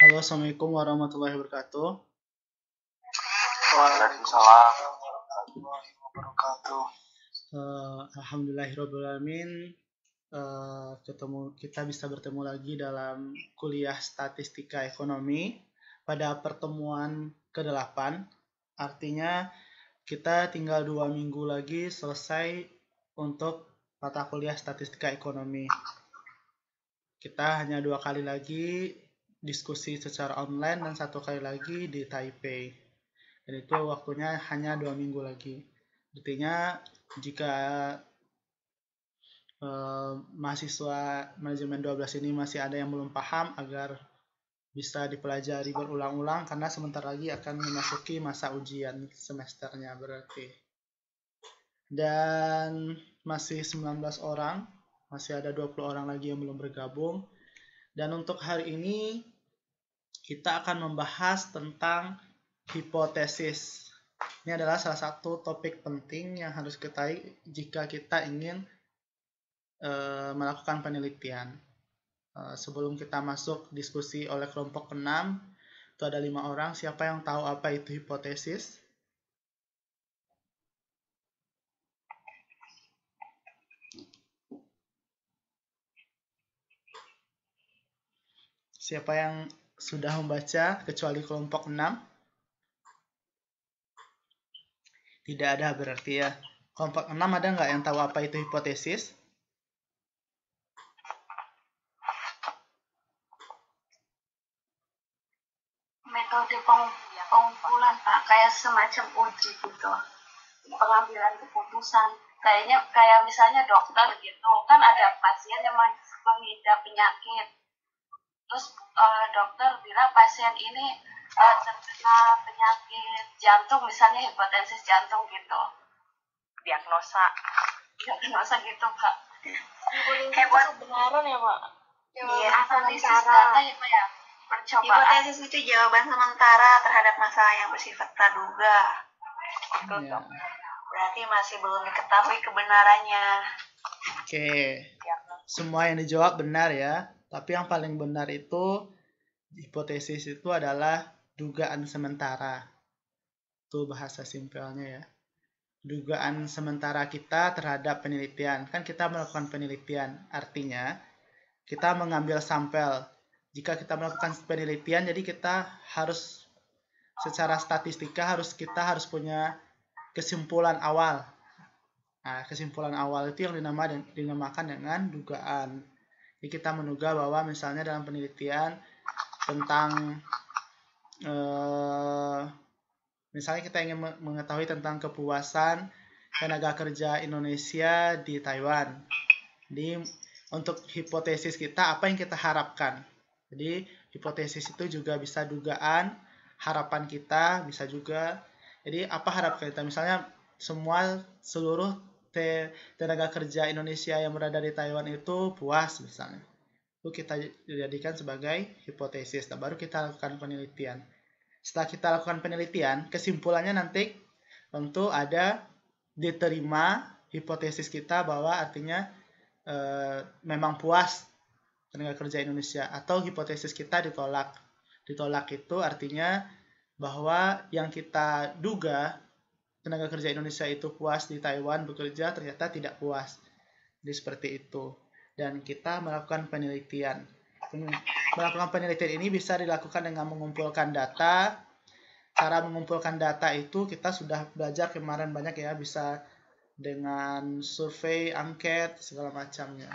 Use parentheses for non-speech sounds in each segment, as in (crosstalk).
Halo, Assalamualaikum warahmatullahi wabarakatuh. Waalaikumsalam warahmatullahi wabarakatuh. Uh, Alhamdulillahirobbilalamin. Uh, ketemu kita bisa bertemu lagi dalam kuliah statistika ekonomi pada pertemuan ke-8. Artinya kita tinggal dua minggu lagi selesai untuk mata kuliah statistika ekonomi. Kita hanya dua kali lagi diskusi secara online dan satu kali lagi di Taipei. Dan itu waktunya hanya dua minggu lagi. Artinya jika eh, mahasiswa manajemen 12 ini masih ada yang belum paham agar bisa dipelajari berulang-ulang karena sebentar lagi akan memasuki masa ujian semesternya berarti. Dan masih 19 orang, masih ada 20 orang lagi yang belum bergabung. Dan untuk hari ini kita akan membahas tentang hipotesis. Ini adalah salah satu topik penting yang harus kita jika kita ingin e, melakukan penelitian. E, sebelum kita masuk diskusi oleh kelompok 6, itu ada lima orang. Siapa yang tahu apa itu hipotesis? Siapa yang sudah membaca kecuali kelompok 6? Tidak ada berarti ya. Kelompok 6 ada nggak yang tahu apa itu hipotesis? Metode pengumpulan Pak, kayak semacam uji gitu. Pengambilan keputusan. Kayaknya kayak misalnya dokter gitu, kan ada pasien yang mengidap penyakit terus uh, dokter bilang pasien ini uh, terkena penyakit jantung misalnya hipotensis jantung gitu. Diagnosa. Diagnosa gitu kak. Hebat kebenaran ya pak iya analisis data ya pak ya percobaan. Hipotesis itu jawaban sementara terhadap masalah yang bersifat praduga. Ya. berarti masih belum diketahui kebenarannya. Oke, semua yang dijawab benar ya. Tapi yang paling benar itu hipotesis itu adalah dugaan sementara. Itu bahasa simpelnya ya. Dugaan sementara kita terhadap penelitian. Kan kita melakukan penelitian. Artinya kita mengambil sampel. Jika kita melakukan penelitian jadi kita harus secara statistika harus kita harus punya kesimpulan awal. Nah, kesimpulan awal itu yang dinamakan dengan dugaan. Jadi kita menduga bahwa misalnya dalam penelitian tentang eh, misalnya kita ingin mengetahui tentang kepuasan tenaga kerja Indonesia di Taiwan. Jadi untuk hipotesis kita apa yang kita harapkan. Jadi hipotesis itu juga bisa dugaan, harapan kita bisa juga. Jadi apa harapan kita? Misalnya semua seluruh tenaga kerja Indonesia yang berada di Taiwan itu puas misalnya. Itu kita jadikan sebagai hipotesis. Nah, baru kita lakukan penelitian. Setelah kita lakukan penelitian, kesimpulannya nanti tentu ada diterima hipotesis kita bahwa artinya e, memang puas tenaga kerja Indonesia atau hipotesis kita ditolak. Ditolak itu artinya bahwa yang kita duga tenaga kerja Indonesia itu puas di Taiwan bekerja ternyata tidak puas. Jadi seperti itu. Dan kita melakukan penelitian. Melakukan penelitian ini bisa dilakukan dengan mengumpulkan data. Cara mengumpulkan data itu kita sudah belajar kemarin banyak ya bisa dengan survei, angket, segala macamnya.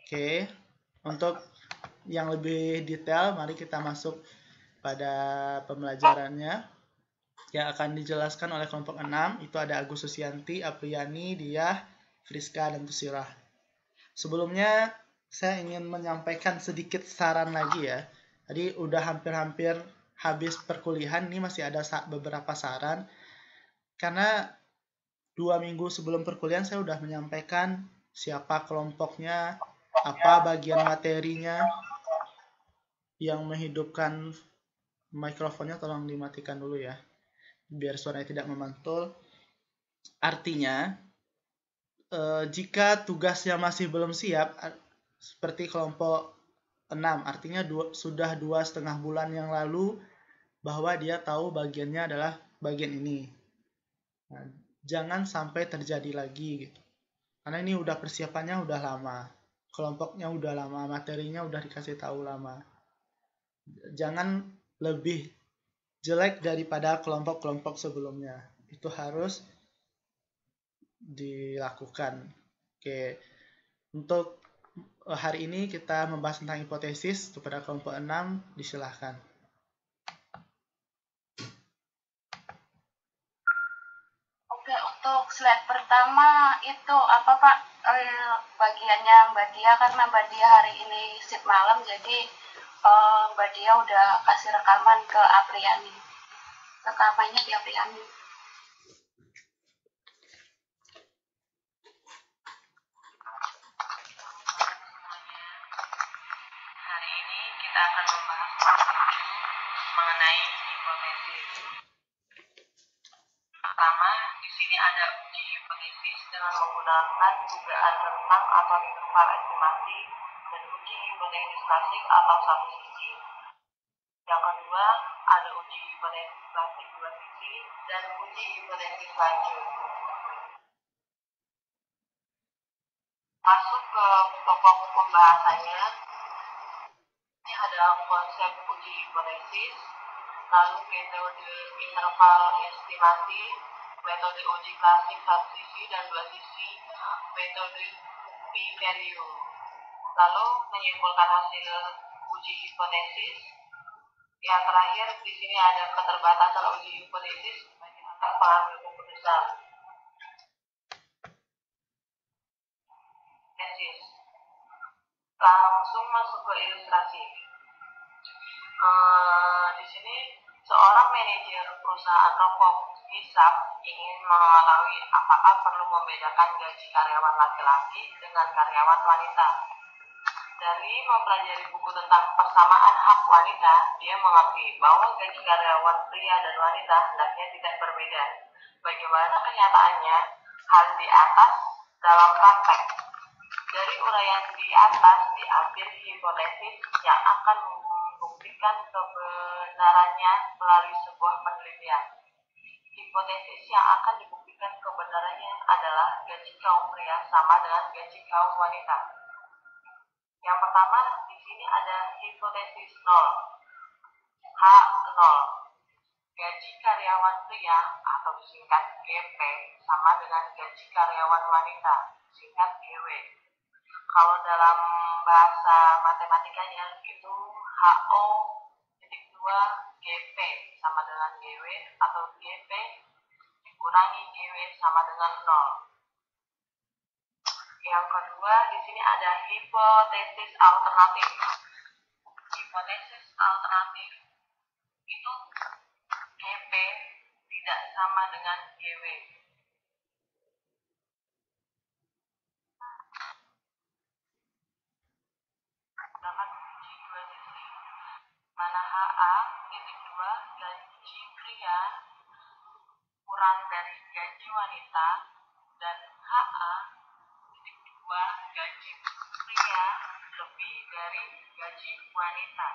Oke, untuk yang lebih detail mari kita masuk pada pembelajarannya yang akan dijelaskan oleh kelompok 6 itu ada Agus Susianti, Apriani, Dia, Friska, dan Tusirah. Sebelumnya saya ingin menyampaikan sedikit saran lagi ya. Tadi udah hampir-hampir habis perkuliahan, ini masih ada beberapa saran. Karena dua minggu sebelum perkuliahan saya sudah menyampaikan siapa kelompoknya, apa bagian materinya, yang menghidupkan mikrofonnya tolong dimatikan dulu ya biar suaranya tidak memantul. Artinya, eh, jika tugasnya masih belum siap, seperti kelompok 6 artinya dua, sudah dua setengah bulan yang lalu bahwa dia tahu bagiannya adalah bagian ini. Nah, jangan sampai terjadi lagi gitu. Karena ini udah persiapannya udah lama. Kelompoknya udah lama materinya udah dikasih tahu lama. Jangan lebih jelek daripada kelompok-kelompok sebelumnya. Itu harus dilakukan. Oke. Untuk eh, hari ini kita membahas tentang hipotesis kepada kelompok 6 disilahkan. Oke, untuk slide pertama itu apa Pak? Eh, bagiannya Mbak Dia karena Mbak Dia hari ini shift malam jadi eh, Mbak Dia udah kasih rekaman ke Apriani. Rekamannya di Apriani. Hari ini kita akan membahas mengenai hipotesis. Pertama, di sini ada uji hipotesis dengan menggunakan dugaan rentang atau interval estimasi dan uji klasik atau satu sisi. Yang kedua, ada uji hipotesis klasik dua sisi dan uji hipotesis lanjut. Masuk ke pokok pembahasannya, ini adalah konsep uji hipotesis, lalu metode interval estimasi, metode uji klasik satu sisi dan dua sisi, metode p-value. Lalu menyimpulkan hasil uji hipotesis. Yang terakhir di sini ada keterbatasan uji hipotesis bagi anak pengambil keputusan. Langsung masuk ke ilustrasi. Eh, di sini seorang manajer perusahaan rokok hisap ingin mengetahui apakah perlu membedakan gaji karyawan laki-laki dengan karyawan wanita. Dari mempelajari buku tentang persamaan hak wanita, dia mengerti bahwa gaji karyawan pria dan wanita hendaknya tidak berbeda. Bagaimana kenyataannya? Hal di atas dalam praktek dari uraian di atas diambil hipotesis yang akan membuktikan kebenarannya melalui sebuah penelitian. Hipotesis yang akan dibuktikan kebenarannya adalah gaji kaum pria sama dengan gaji kaum wanita. Yang pertama, di sini ada hipotesis 0. H0. Gaji karyawan pria atau disingkat GP sama dengan gaji karyawan wanita, singkat GW kalau dalam bahasa matematikanya itu HO titik 2 GP sama dengan GW atau GP dikurangi GW sama dengan 0. Yang kedua di sini ada hipotesis alternatif. Hipotesis alternatif itu GP tidak sama dengan GW. menggunakan uji dua sisi mana HA titik dua gaji pria kurang dari gaji wanita dan HA dua gaji pria lebih dari gaji wanita.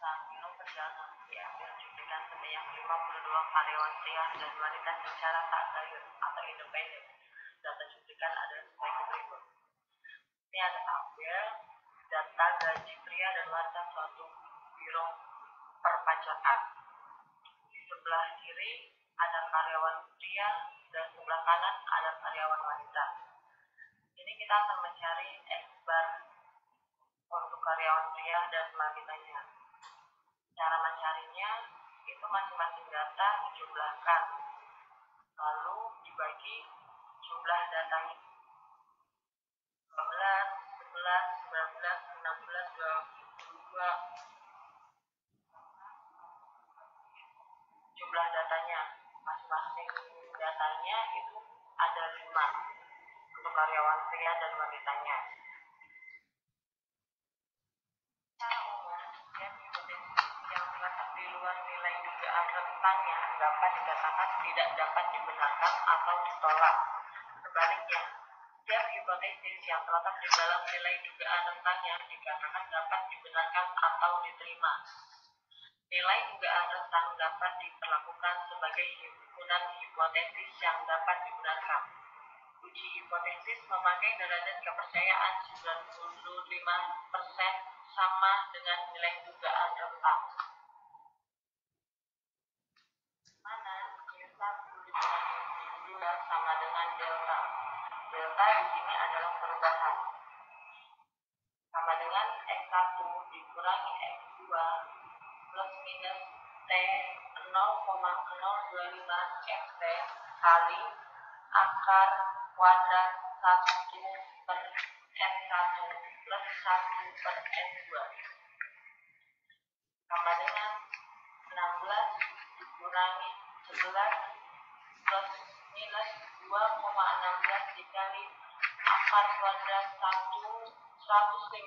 Sambil berjalan diambil cuplikan sebanyak 52 karyawan pria dan wanita secara tak gayut atau independen data cuplikan adalah sebagai berikut. Ini ada tampil data gaji pria dan wanita suatu biro perpajakan. Di sebelah kiri ada karyawan pria dan sebelah kanan ada karyawan wanita. Ini kita akan mencari X bar untuk karyawan pria dan wanitanya. Cara mencarinya itu masing-masing data dijumlahkan lalu dibagi jumlah datanya 12, 11, 19, 16, 22 jumlah datanya masing-masing datanya itu ada 5 untuk karyawan pria dan wanitanya secara umum dan yang terletak di luar nilai dugaan rentangnya dapat dikatakan tidak dapat dibenarkan atau ditolak sebaliknya hipotesis yang terletak di dalam nilai dugaan rentang yang dikatakan dapat dibenarkan atau diterima. Nilai dugaan rentang dapat diperlakukan sebagai himpunan hipotesis yang dapat dibenarkan. Uji hipotesis memakai derajat kepercayaan 95% sama dengan nilai dugaan rentang. Mana Q1 dikurangi Q2 sama dengan delta. Delta di sini adalah perubahan. Sama dengan X1 dikurangi X2 plus minus T 0,025 XT kali akar kuadrat 1 per N1 plus 1 per N2 sama dengan 16 dikurangi 11 plus minus 2,16 dikali akar kuadrat 1 153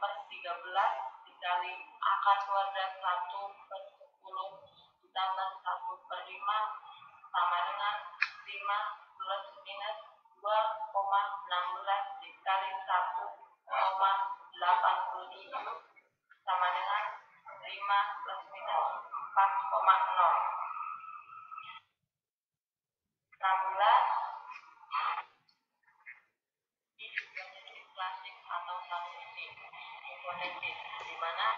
per 13 dikali akar kuadrat 1 per 10 ditambah 1 per 5 sama dengan 5 plus minus 2,16 dikali 1,87 sama dengan 5 plus minus 4,0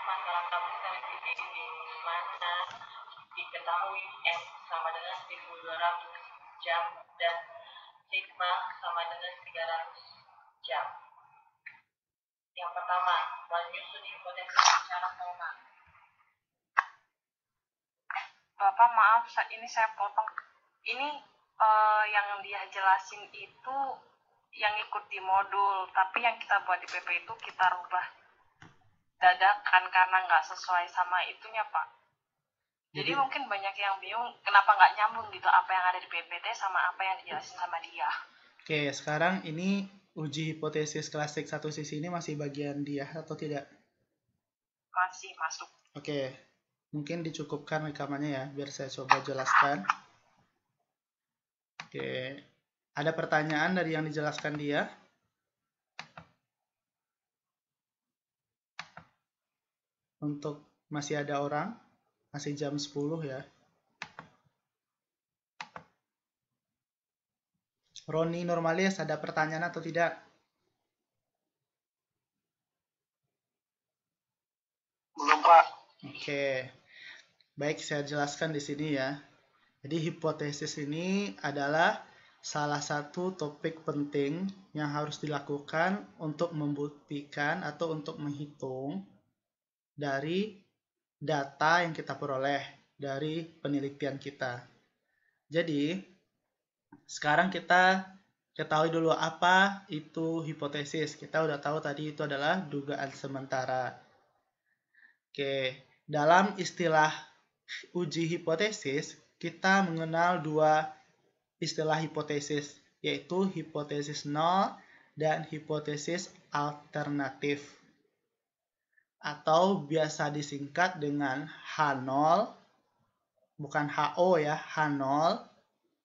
masalah kabel ini di mana diketahui X sama dengan 1200 jam dan sigma sama dengan 300 jam. Yang pertama, menyusun hipotesis secara formal. Bapak maaf, ini saya potong. Ini eh, yang dia jelasin itu yang ikut di modul, tapi yang kita buat di PP itu kita rubah dadakan karena nggak sesuai sama itunya Pak. Jadi Jadi- mungkin banyak yang bingung kenapa nggak nyambung gitu apa yang ada di PPT sama apa yang dijelasin sama dia. Oke, sekarang ini uji hipotesis klasik satu sisi ini masih bagian dia atau tidak? Masih masuk. Oke, mungkin dicukupkan rekamannya ya, biar saya coba jelaskan. Oke, ada pertanyaan dari yang dijelaskan dia? Untuk masih ada orang, masih jam 10 ya. Roni Normalis, ada pertanyaan atau tidak? Belum, Pak. Oke, baik saya jelaskan di sini ya. Jadi hipotesis ini adalah salah satu topik penting yang harus dilakukan untuk membuktikan atau untuk menghitung dari data yang kita peroleh dari penelitian kita. Jadi, sekarang kita ketahui dulu apa itu hipotesis. Kita udah tahu tadi itu adalah dugaan sementara. Oke, dalam istilah uji hipotesis, kita mengenal dua istilah hipotesis, yaitu hipotesis nol dan hipotesis alternatif. Atau biasa disingkat dengan H0, bukan HO ya, H0,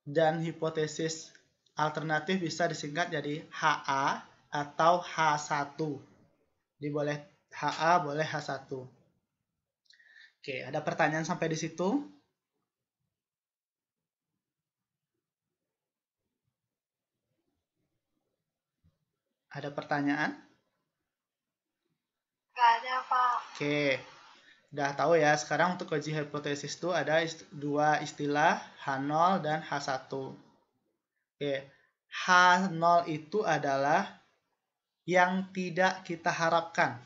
dan hipotesis alternatif bisa disingkat jadi HA atau H1. Jadi boleh HA, boleh H1. Oke, ada pertanyaan sampai di situ? Ada pertanyaan? Ada Pak. Oke, udah tahu ya. Sekarang untuk uji hipotesis itu ada ist- dua istilah H0 dan H1. Oke, H0 itu adalah yang tidak kita harapkan.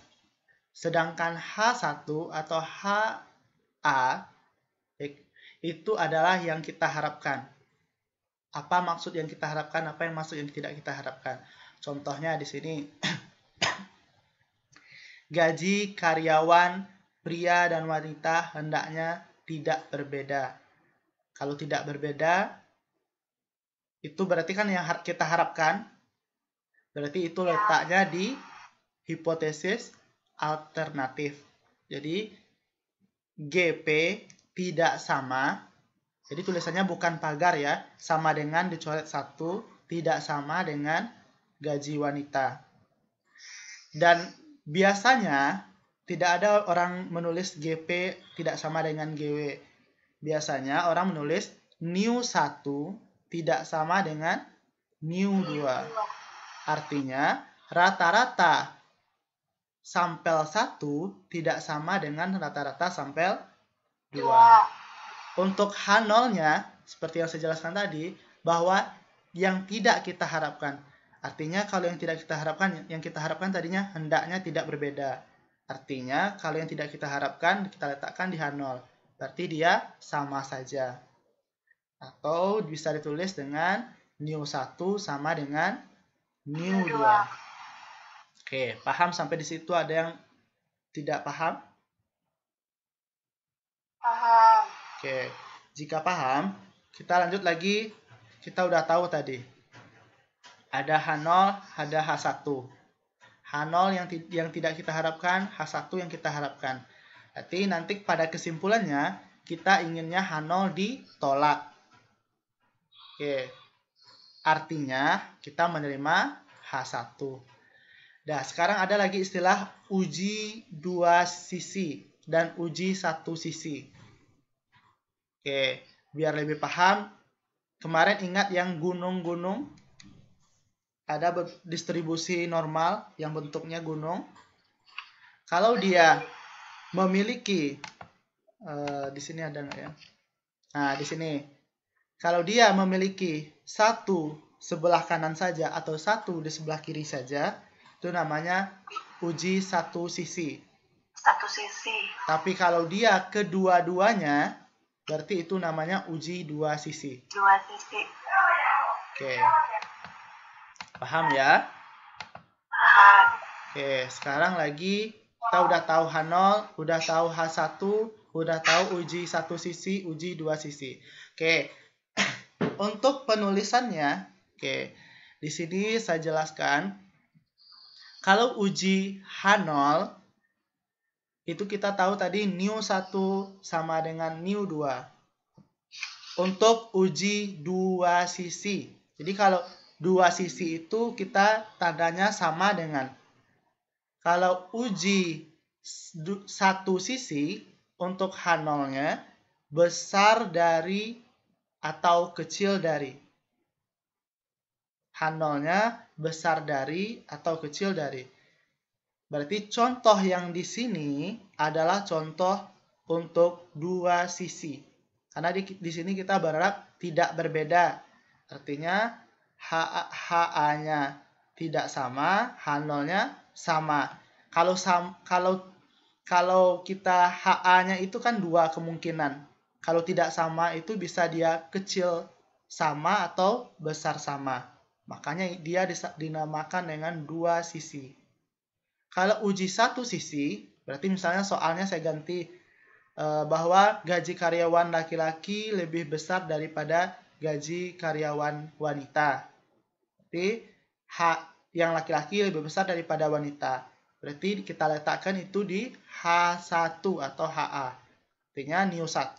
Sedangkan H1 atau HA itu adalah yang kita harapkan. Apa maksud yang kita harapkan, apa yang maksud yang tidak kita harapkan. Contohnya di sini (clears throat) gaji karyawan pria dan wanita hendaknya tidak berbeda. Kalau tidak berbeda, itu berarti kan yang kita harapkan, berarti itu letaknya di hipotesis alternatif. Jadi, GP tidak sama, jadi tulisannya bukan pagar ya, sama dengan dicoret satu, tidak sama dengan gaji wanita. Dan biasanya tidak ada orang menulis GP tidak sama dengan GW. Biasanya orang menulis new 1 tidak sama dengan new 2. Artinya rata-rata sampel 1 tidak sama dengan rata-rata sampel 2. Untuk H0-nya, seperti yang saya jelaskan tadi, bahwa yang tidak kita harapkan. Artinya kalau yang tidak kita harapkan, yang kita harapkan tadinya hendaknya tidak berbeda. Artinya kalau yang tidak kita harapkan, kita letakkan di H0. Berarti dia sama saja. Atau bisa ditulis dengan new 1 sama dengan new 2. Oke, paham sampai di situ ada yang tidak paham? Paham. Oke, jika paham, kita lanjut lagi. Kita udah tahu tadi. Ada H0, ada H1. H0 yang, yang tidak kita harapkan, H1 yang kita harapkan. Berarti nanti pada kesimpulannya, kita inginnya H0 ditolak. Oke, artinya kita menerima H1. Nah, sekarang ada lagi istilah uji dua sisi dan uji satu sisi. Oke, biar lebih paham, kemarin ingat yang gunung-gunung ada distribusi normal yang bentuknya gunung. Kalau dia memiliki uh, di sini ada nggak ya? Nah, di sini kalau dia memiliki satu sebelah kanan saja atau satu di sebelah kiri saja, itu namanya uji satu sisi. Satu sisi. Tapi kalau dia kedua-duanya, berarti itu namanya uji dua sisi. Dua sisi. Oke. Paham ya? Paham. Oke, sekarang lagi kita udah tahu H0, udah tahu H1, udah tahu uji satu sisi, uji dua sisi. Oke. Untuk penulisannya, oke. Di sini saya jelaskan kalau uji H0 itu kita tahu tadi new 1 sama dengan new 2. Untuk uji dua sisi. Jadi kalau dua sisi itu kita tandanya sama dengan kalau uji satu sisi untuk H0-nya besar dari atau kecil dari. H0-nya besar dari atau kecil dari. Berarti contoh yang di sini adalah contoh untuk dua sisi. Karena di, di sini kita berharap tidak berbeda. Artinya HA-nya tidak sama, H0-nya sama. Kalau sam, kalau kalau kita HA-nya itu kan dua kemungkinan. Kalau tidak sama itu bisa dia kecil sama atau besar sama. Makanya dia dinamakan dengan dua sisi. Kalau uji satu sisi, berarti misalnya soalnya saya ganti eh, bahwa gaji karyawan laki-laki lebih besar daripada gaji karyawan wanita. Berarti hak yang laki-laki lebih besar daripada wanita. Berarti kita letakkan itu di H1 atau HA. Artinya new 1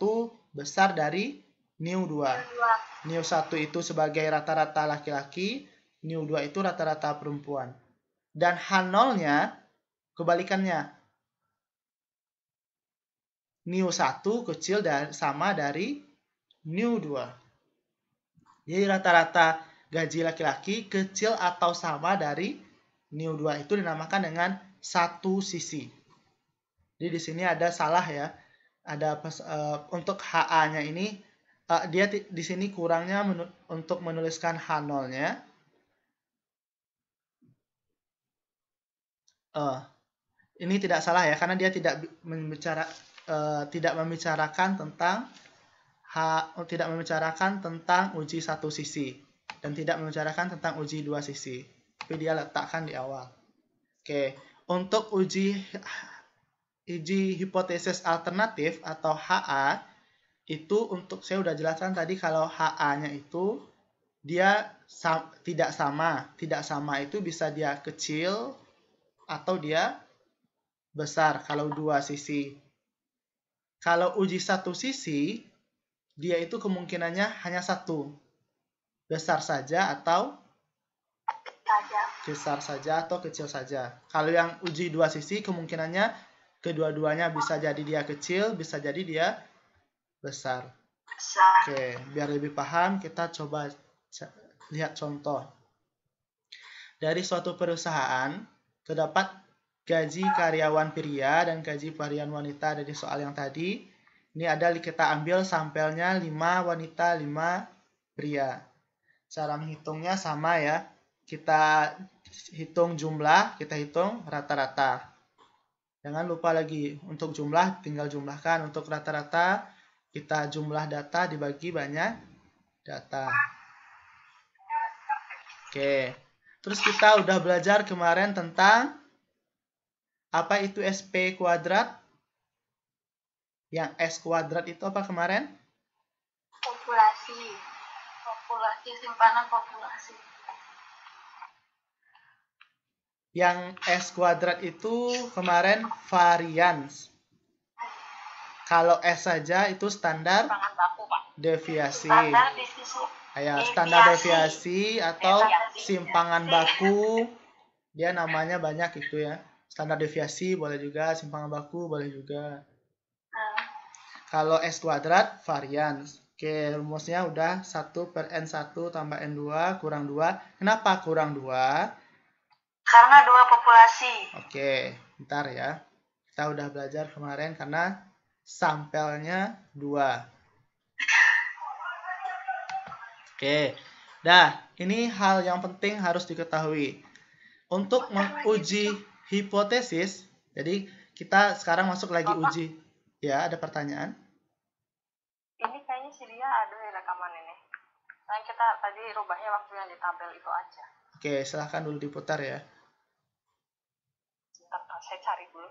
besar dari new 2. New 1 itu sebagai rata-rata laki-laki, New 2 itu rata-rata perempuan. Dan H0-nya kebalikannya. New 1 kecil dari, sama dari New 2. Jadi rata-rata gaji laki-laki kecil atau sama dari New 2 itu dinamakan dengan satu sisi. Jadi di sini ada salah ya. Ada uh, untuk HA-nya ini uh, dia di sini kurangnya menu, untuk menuliskan H0-nya. Uh, ini tidak salah ya karena dia tidak membicara uh, tidak membicarakan tentang H tidak membicarakan tentang uji satu sisi dan tidak membicarakan tentang uji dua sisi. Tapi dia letakkan di awal. Oke, untuk uji uji hipotesis alternatif atau HA itu untuk saya udah jelaskan tadi kalau HA-nya itu dia sa tidak sama. Tidak sama itu bisa dia kecil atau dia besar kalau dua sisi. Kalau uji satu sisi, dia itu kemungkinannya hanya satu. Besar saja atau besar saja atau kecil saja. Kalau yang uji dua sisi kemungkinannya kedua-duanya bisa jadi dia kecil, bisa jadi dia besar. Besar. Oke, biar lebih paham kita coba lihat contoh. Dari suatu perusahaan terdapat gaji karyawan pria dan gaji karyawan wanita dari soal yang tadi. Ini ada kita ambil sampelnya 5 wanita, 5 pria. Cara menghitungnya sama ya. Kita hitung jumlah, kita hitung rata-rata. Jangan lupa lagi untuk jumlah tinggal jumlahkan untuk rata-rata kita jumlah data dibagi banyak data. Oke. Terus kita udah belajar kemarin tentang apa itu SP kuadrat? Yang S kuadrat itu apa kemarin? Populasi. Populasi, simpanan populasi. Yang S kuadrat itu kemarin varians. Kalau S saja itu standar baku, deviasi. Standar di sisi Ya, standar Deviasi. atau Deviasi. simpangan baku. Dia namanya banyak itu ya. Standar deviasi boleh juga, simpangan baku boleh juga. Nah, Kalau S kuadrat, varians. Oke, rumusnya udah 1 per N1 tambah N2 kurang 2. Kenapa kurang 2? karena dua populasi. Oke, bentar ya. Kita udah belajar kemarin karena sampelnya 2. Oke, dah ini hal yang penting harus diketahui. Untuk menguji hipotesis, jadi kita sekarang masuk lagi uji. Ya, ada pertanyaan? Ini kayaknya si dia ada di rekaman ini. Nah, tadi rubahnya waktu yang di tabel itu aja. Oke, silahkan dulu diputar ya. Bentar, saya cari dulu.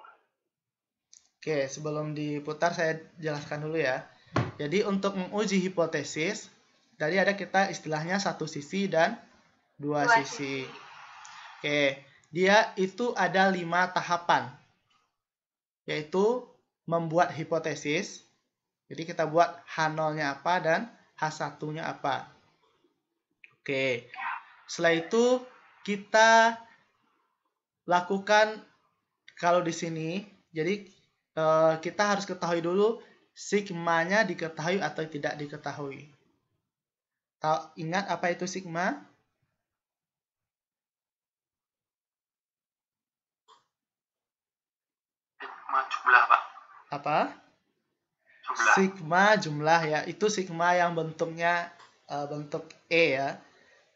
Oke, sebelum diputar saya jelaskan dulu ya. Jadi untuk menguji hipotesis, tadi ada kita istilahnya satu sisi dan dua, Dua sisi. Oke, dia itu ada lima tahapan, yaitu membuat hipotesis. Jadi kita buat H0-nya apa dan H1-nya apa. Oke, setelah itu kita lakukan kalau di sini, jadi eh, kita harus ketahui dulu sigmanya diketahui atau tidak diketahui. Tahu ingat apa itu sigma? Sigma jumlah, Pak. Apa? Jumlah. Sigma jumlah ya. Itu sigma yang bentuknya eh, bentuk E ya.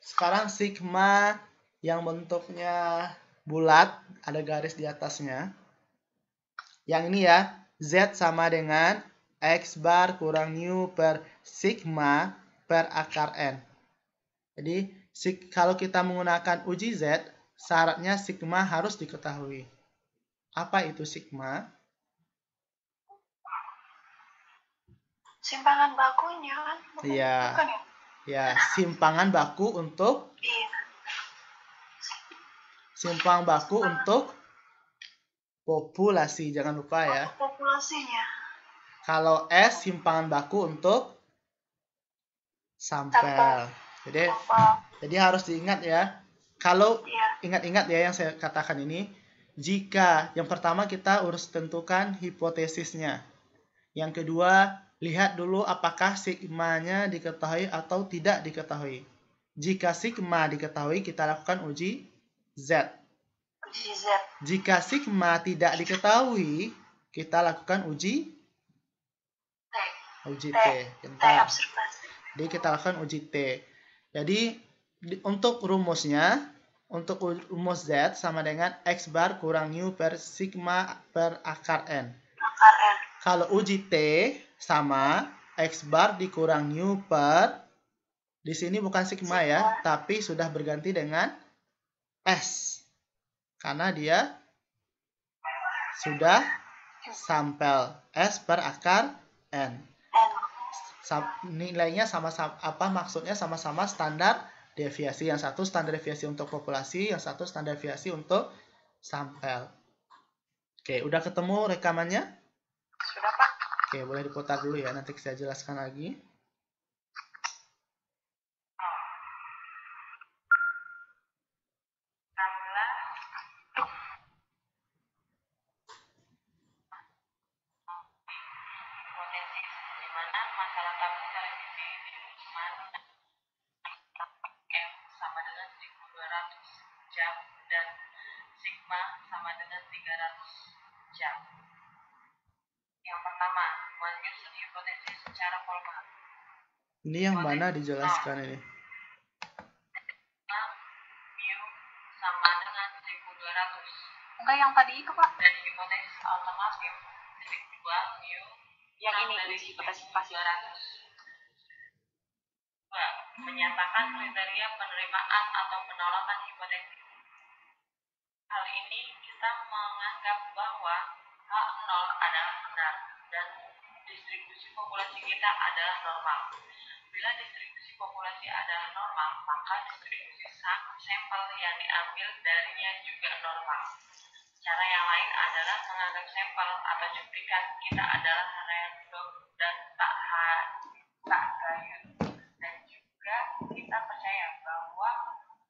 Sekarang sigma yang bentuknya bulat, ada garis di atasnya. Yang ini ya, Z sama dengan X bar kurang mu per sigma per akar N. Jadi, kalau kita menggunakan uji Z, syaratnya sigma harus diketahui. Apa itu sigma? Simpangan bakunya kan? Bukan- Iya. Bukan ya? Ya, simpangan baku untuk simpang baku untuk populasi. Jangan lupa ya. Populasinya. Kalau S simpangan baku untuk sampel. Jadi jadi harus diingat ya. Kalau Iya. ingat-ingat ya yang saya katakan ini, jika yang pertama kita harus tentukan hipotesisnya. Yang kedua, lihat dulu apakah sigmanya diketahui atau tidak diketahui. Jika sigma diketahui, kita lakukan uji Z. Uji Z. Jika sigma tidak diketahui, kita lakukan uji T. uji T. T. T Bentar. Jadi kita lakukan uji T. Jadi di- untuk rumusnya, untuk u- rumus Z sama dengan X bar kurang mu per sigma per akar N. Akar N. Kalau uji T sama X bar dikurang mu per di sini bukan sigma ya, tapi sudah berganti dengan S. Karena dia sudah sampel S per akar N. Nilainya sama-sama apa maksudnya sama-sama standar deviasi yang satu standar deviasi untuk populasi yang satu standar deviasi untuk sampel oke udah ketemu rekamannya Sudah? Oke boleh diputar dulu ya nanti saya jelaskan lagi dijelaskan ini? mu sama dengan 1200 Enggak yang tadi itu, Pak. dan hipotesis alternatif titik 2 mu Yang ini, dari hipotesis pasif. 1200. Dua, menyatakan kriteria penerimaan atau penolakan hipotesis. Hal ini kita menganggap bahwa H0 adalah benar dan distribusi populasi kita adalah normal. Bila distribusi populasi adalah normal, maka distribusi sa- sampel yang diambil darinya juga normal. Cara yang lain adalah menganggap sampel atau cuplikan kita adalah random dan tak tak. Dan juga kita percaya bahwa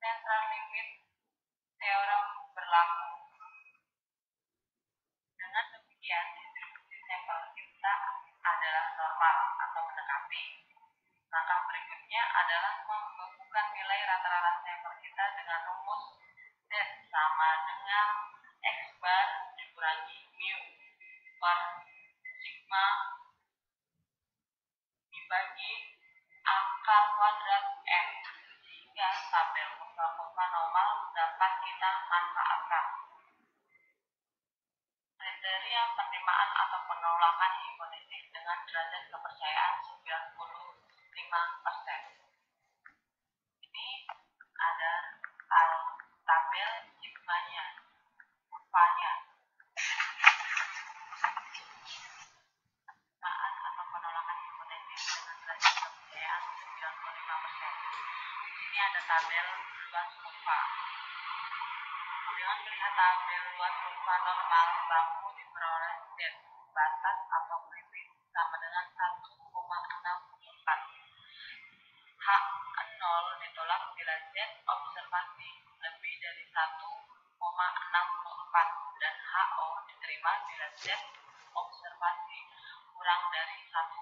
central limit teorem berlaku. Dengan demikian, distribusi sampel kita adalah normal atau mendekati. Langkah berikutnya adalah membekukan nilai rata-rata sampel kita dengan rumus Z sama dengan X bar dikurangi mu per sigma dibagi akar kuadrat X sehingga tabel kurva-kurva normal dapat kita manfaatkan. Kriteria penerimaan atau penolakan hipotesis dengan derajat kepercayaan 95%. Ini observasi lebih dari 1,64 dan HO diterima bila Z observasi kurang dari 1,64.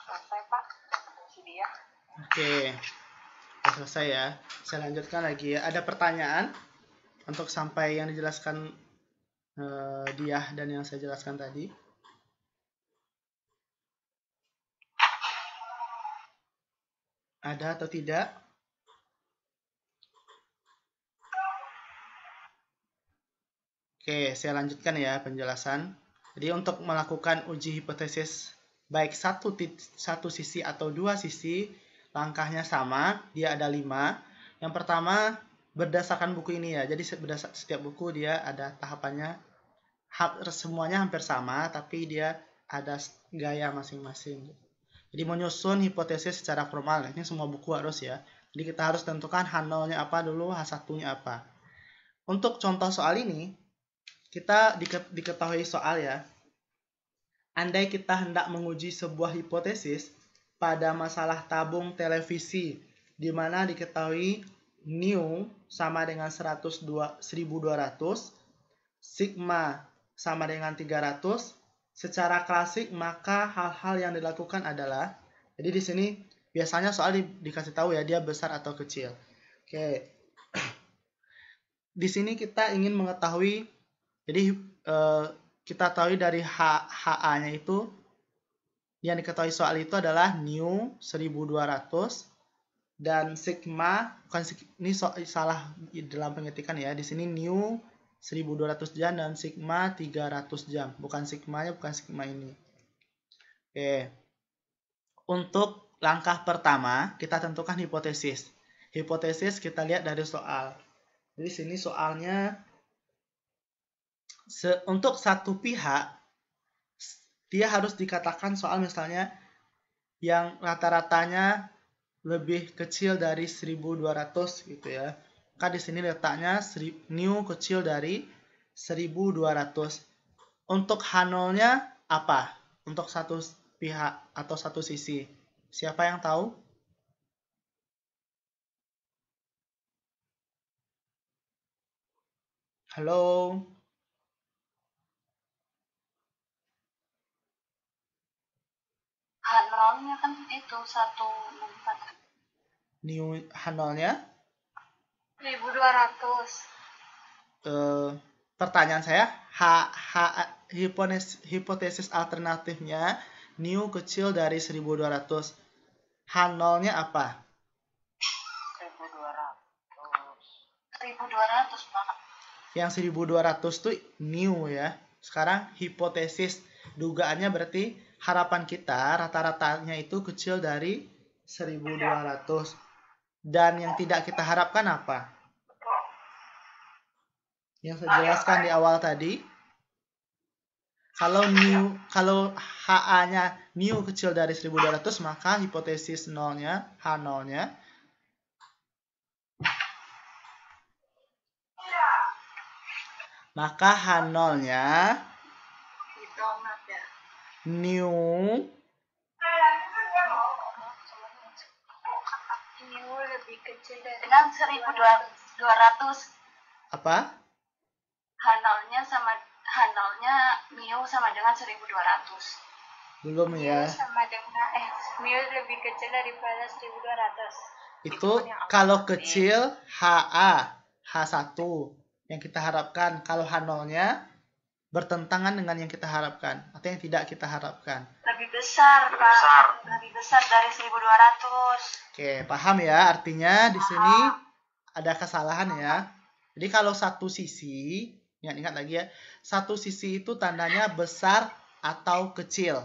Selesai, Pak. Fungsi dia. Oke, Udah selesai ya. Saya lanjutkan lagi ya. Ada pertanyaan untuk sampai yang dijelaskan eh, dia dan yang saya jelaskan tadi? Ada atau tidak? Oke, saya lanjutkan ya penjelasan. Jadi untuk melakukan uji hipotesis baik satu satu sisi atau dua sisi, langkahnya sama. Dia ada lima. Yang pertama berdasarkan buku ini ya. Jadi berdasar setiap buku dia ada tahapannya. Ha- semuanya hampir sama, tapi dia ada gaya masing-masing. Jadi menyusun hipotesis secara formal. Ini semua buku harus ya. Jadi kita harus tentukan H0-nya apa dulu, H1-nya apa. Untuk contoh soal ini, kita dike- diketahui soal ya. Andai kita hendak menguji sebuah hipotesis pada masalah tabung televisi di mana diketahui nu sama dengan 102 1200, sigma sama dengan 300, secara klasik maka hal-hal yang dilakukan adalah jadi di sini biasanya soal di- dikasih tahu ya dia besar atau kecil. Oke. (clears throat) Di sini kita ingin mengetahui jadi eh, kita tahu dari HA-nya itu yang diketahui soal itu adalah nu 1200 dan sigma bukan ini so, salah dalam pengetikan ya. Di sini nu 1200 jam dan sigma 300 jam. Bukan sigmanya bukan sigma ini. Oke. Untuk langkah pertama, kita tentukan hipotesis. Hipotesis kita lihat dari soal. Jadi sini soalnya se- untuk satu pihak dia harus dikatakan soal misalnya yang rata-ratanya lebih kecil dari 1200 gitu ya. Maka di sini letaknya new kecil dari 1200. Untuk H0-nya apa? Untuk satu pihak atau satu sisi. Siapa yang tahu? Halo? H0-nya kan itu 164. New H0-nya 1200. eh, pertanyaan saya H, H hipotesis, hipotesis alternatifnya new kecil dari 1200 H0-nya apa? 1200 1200, Pak. Yang 1200 tuh new ya. Sekarang hipotesis dugaannya berarti harapan kita rata-ratanya itu kecil dari 1200. Dan yang tidak kita harapkan apa? Yang saya jelaskan di awal tadi. Kalau new kalau HA-nya new kecil dari 1200 maka hipotesis nolnya H0-nya maka H0-nya Donat ya. new New lebih kecil dari dengan 1200. apa? H0-nya sama H0-nya Mio sama dengan 1200. Belum ya. sama dengan eh Mio lebih kecil daripada 1200. Itu kalau kecil HA, H1 yang kita harapkan. Kalau H0-nya bertentangan dengan yang kita harapkan atau yang tidak kita harapkan. Lebih besar, Pak. besar. Lebih besar dari 1200. Oke, paham ya? Artinya di sini ada kesalahan ya. Jadi kalau satu sisi, ingat-ingat lagi ya, satu sisi itu tandanya besar atau kecil.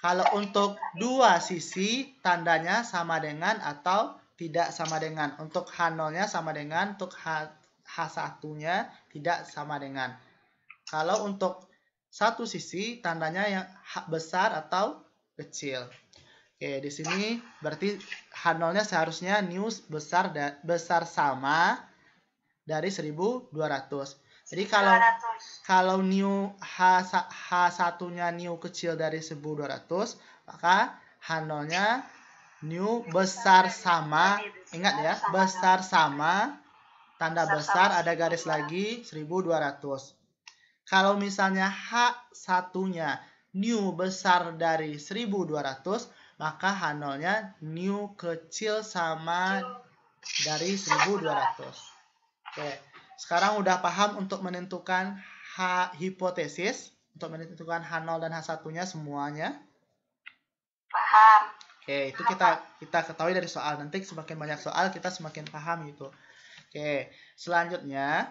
Kalau untuk dua sisi, tandanya sama dengan atau tidak sama dengan. Untuk H0-nya sama dengan, untuk H, H1-nya tidak sama dengan. Kalau untuk satu sisi, tandanya yang besar atau kecil. Oke, di sini berarti H0-nya seharusnya news besar da- besar sama dari 1200. Jadi kalau 200. kalau new H H1-nya new kecil dari 1200, maka H0-nya new besar sama. Ingat ya, besar sama tanda besar ada garis lagi 1200. Kalau misalnya H1-nya new besar dari 1200, maka H0-nya new kecil sama dari 1200. Oke. Sekarang udah paham untuk menentukan H hipotesis, untuk menentukan H0 dan H1-nya semuanya. Paham. Oke, itu kita kita ketahui dari soal. Nanti semakin banyak soal kita semakin paham gitu. Oke, selanjutnya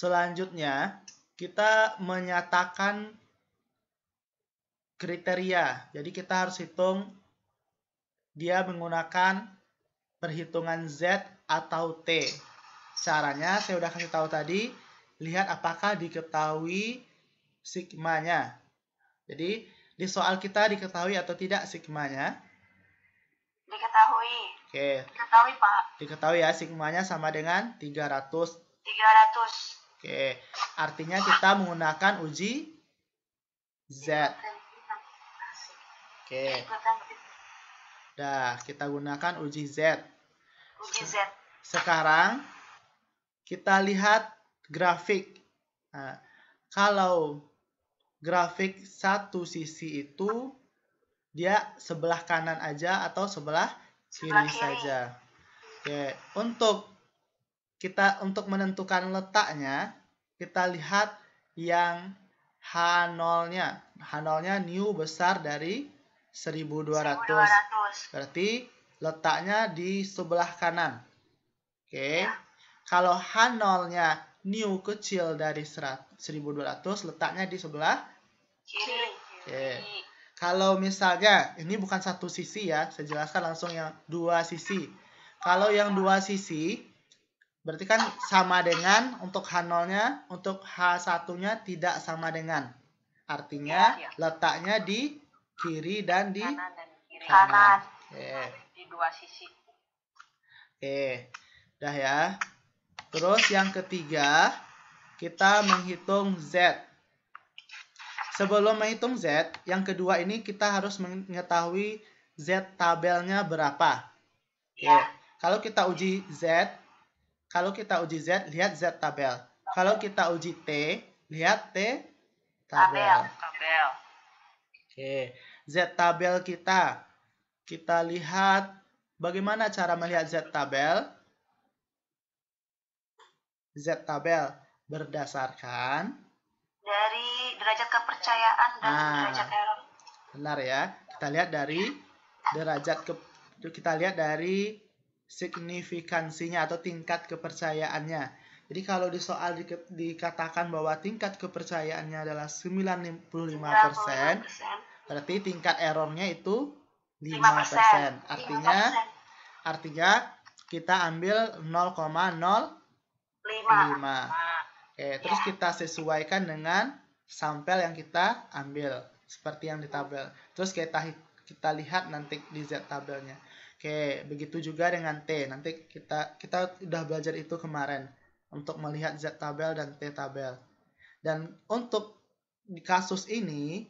Selanjutnya, kita menyatakan kriteria. Jadi kita harus hitung dia menggunakan perhitungan Z atau T. Caranya saya udah kasih tahu tadi, lihat apakah diketahui sigmanya. Jadi di soal kita diketahui atau tidak sigmanya. Diketahui. Oke, Diketahui, Pak. diketahui ya sigmanya sama dengan 300 300. Oke, artinya kita menggunakan uji Z. Oke, dah kita gunakan uji Z. Uji Z. Sekarang kita lihat grafik. Nah, kalau grafik satu sisi itu dia sebelah kanan aja atau sebelah kiri Sebelah kiri. saja. Oke, untuk kita untuk menentukan letaknya, kita lihat yang H0-nya. H0-nya new besar dari 1200. 1200. Berarti letaknya di sebelah kanan. Oke. Kalau H0-nya new kecil dari 100 1200, letaknya di sebelah. Kiri. Oke. Kalau misalnya ini bukan satu sisi ya, saya jelaskan langsung yang dua sisi. Kalau yang dua sisi berarti kan sama dengan untuk H0-nya, untuk H1-nya tidak sama dengan. Artinya Iya, iya. letaknya di kiri dan di kanan dan kiri Kanan. Oke. di dua sisi Oke, dah ya. Terus yang ketiga, kita menghitung Z. Sebelum menghitung Z, yang kedua ini kita harus mengetahui Z tabelnya berapa. Oke. Kalau kita uji Z, kalau kita uji Z, lihat Z tabel. Kalau kita uji T, lihat T tabel. tabel. Oke, Z tabel kita. Kita lihat bagaimana cara melihat Z tabel. Z tabel berdasarkan Dari derajat kepercayaan dan Ah. derajat error. benar ya. Kita lihat dari derajat ke kita lihat dari signifikansinya atau tingkat kepercayaannya. Jadi kalau di soal di- dikatakan bahwa tingkat kepercayaannya adalah 95%, 95%. Berarti tingkat errornya itu 5%. 5%. Artinya 5%. artinya kita ambil 0,05. 5. Nah, Oke, terus kita sesuaikan dengan sampel yang kita ambil seperti yang di tabel. Terus kita kita lihat nanti di Z tabelnya. Oke, begitu juga dengan T. Nanti kita kita udah belajar itu kemarin untuk melihat Z tabel dan T tabel. Dan untuk di kasus ini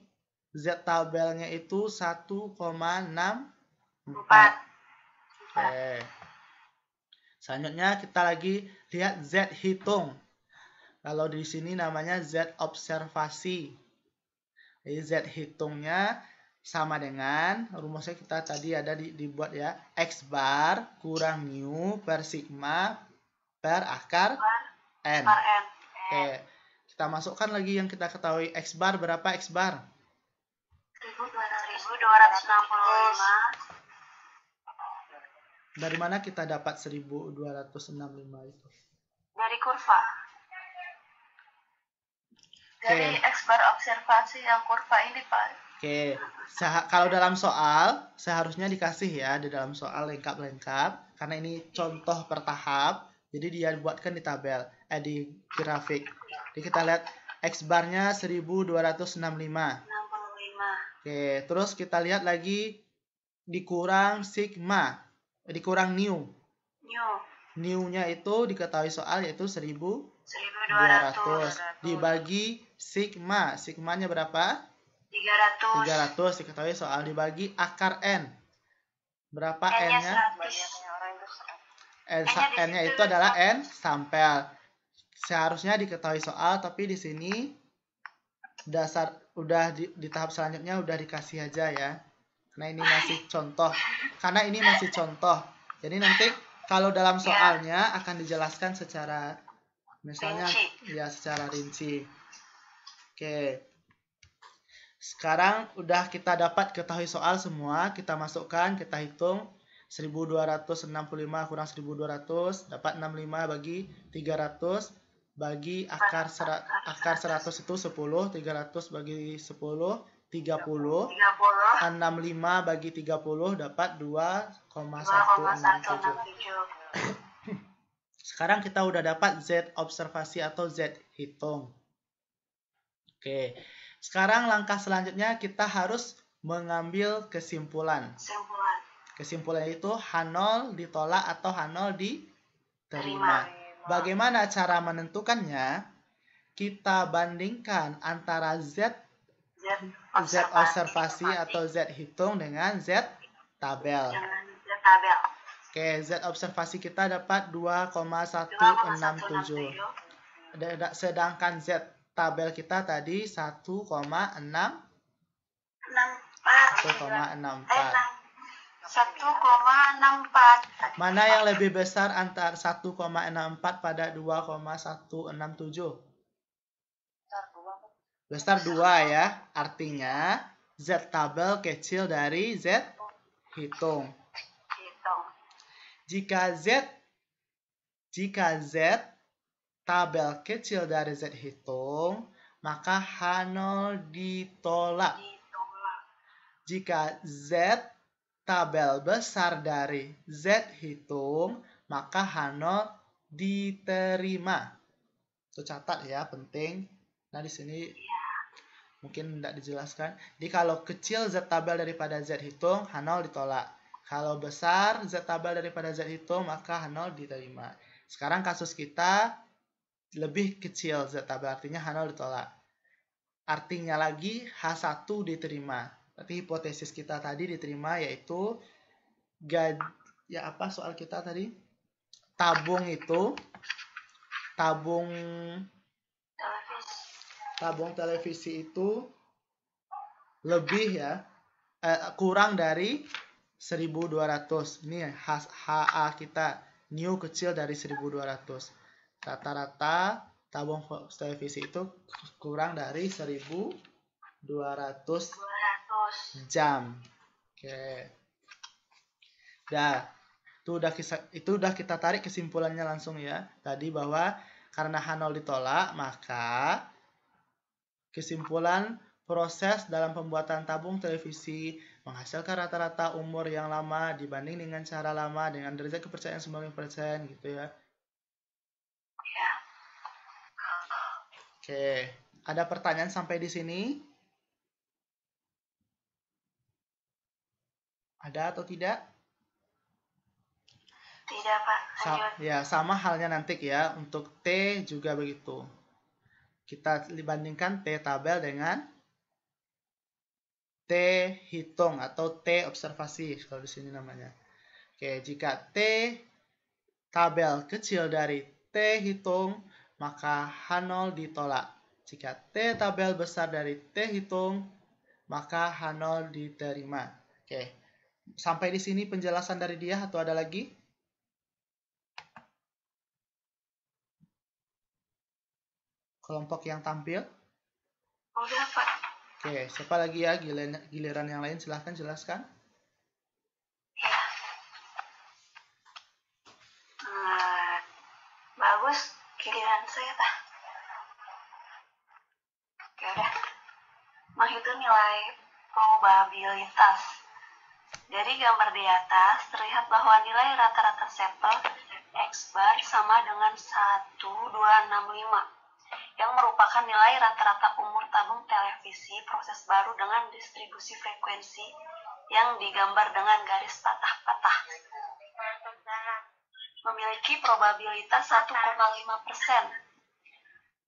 Z tabelnya itu 1,64. 4. Oke. Selanjutnya kita lagi lihat Z hitung. Kalau di sini namanya Z observasi. Jadi Z hitungnya sama dengan rumusnya kita tadi ada di, dibuat ya. X bar kurang mu per sigma per akar N. Oke. Kita masukkan lagi yang kita ketahui X bar berapa X bar? 1265 Dari mana kita dapat 1265 itu? dari kurva. Dari bar observasi yang kurva ini, Pak. Oke, seha- kalau dalam soal seharusnya dikasih ya di dalam soal lengkap-lengkap karena ini contoh pertahap. Jadi dia buatkan di tabel, eh di grafik. Jadi kita lihat X barnya 1265. 65. Oke, terus kita lihat lagi dikurang sigma, eh, dikurang new. New. New-nya itu diketahui soal yaitu 1200 1200. dibagi sigma. Sigmanya berapa? 300. 300 diketahui soal dibagi akar N. Berapa N-nya N-nya? 100. N, N-nya di N-nya situ. itu adalah N sampel. Seharusnya diketahui soal, tapi di sini dasar udah di, di tahap selanjutnya udah dikasih aja ya. Karena ini masih contoh. Karena ini masih contoh. Jadi nanti kalau dalam Ya. soalnya akan dijelaskan secara misalnya Rinci. ya secara rinci. Oke. Sekarang udah kita dapat ketahui soal semua, kita masukkan, kita hitung 1265 kurang 1200 dapat 65 bagi 300 bagi akar sera, akar 100 itu 10, 300 bagi 10 30 30. 65 bagi 30 dapat 2,167. 2,167. Sekarang kita udah dapat Z observasi atau Z hitung. Oke. Sekarang langkah selanjutnya kita harus mengambil kesimpulan. Kesimpulan. Itu H0 ditolak atau H0 Terima. Bagaimana cara menentukannya? Kita bandingkan antara Z Z observasi atau Z hitung dengan Z tabel. Oke, Z observasi kita dapat 2,167. 2,167. Da- Sedangkan Z tabel kita tadi 1,6 64. 1,64. Eh, 1,64. Mana yang lebih besar antara 1,64 pada 2,167? Besar 2 ya. Artinya Z tabel kecil dari Z hitung. Jika Z jika Z tabel kecil dari Z hitung, maka H0 ditolak. Ditolak. Jika Z tabel besar dari Z hitung, maka H0 diterima. Itu catat ya, penting. Nah, di sini mungkin tidak dijelaskan. Jadi kalau kecil Z tabel daripada Z hitung, H0 ditolak. Kalau besar Z tabel daripada Z hitung, maka H0 diterima. Sekarang kasus kita lebih kecil Z tabel, artinya H0 ditolak. Artinya lagi H1 diterima. Berarti hipotesis kita tadi diterima yaitu gaj ya apa soal kita tadi? Tabung itu tabung tabung televisi itu lebih ya eh, kurang dari 1200 ini HA kita new kecil dari 1200 rata-rata tabung televisi itu kurang dari 1200 200 jam oke Dah, itu udah kita, itu udah kita tarik kesimpulannya langsung ya. Tadi bahwa karena H0 ditolak, maka kesimpulan proses dalam pembuatan tabung televisi menghasilkan rata-rata umur yang lama dibanding dengan cara lama dengan derajat kepercayaan 90% gitu ya. ya Oke, ada pertanyaan sampai di sini? Ada atau tidak? tidak pak Sa- ya, sama halnya nanti ya. Untuk T juga begitu. Kita bandingkan T tabel dengan T hitung atau T observasi kalau di sini namanya. Oke, jika T tabel kecil dari T hitung, maka H0 ditolak. Jika T tabel besar dari T hitung, maka H0 diterima. Oke. Sampai di sini penjelasan dari dia atau ada lagi? Kelompok yang tampil. udah pak Oke, siapa lagi ya giliran, giliran yang lain silahkan jelaskan. ya bagus giliran saya pak oke udah menghitung nilai probabilitas dari gambar di atas terlihat bahwa nilai rata-rata sampel X bar sama dengan 1265 yang merupakan nilai rata-rata umur tabung televisi proses baru dengan distribusi frekuensi yang digambar dengan garis patah-patah. Memiliki probabilitas 1,5 persen.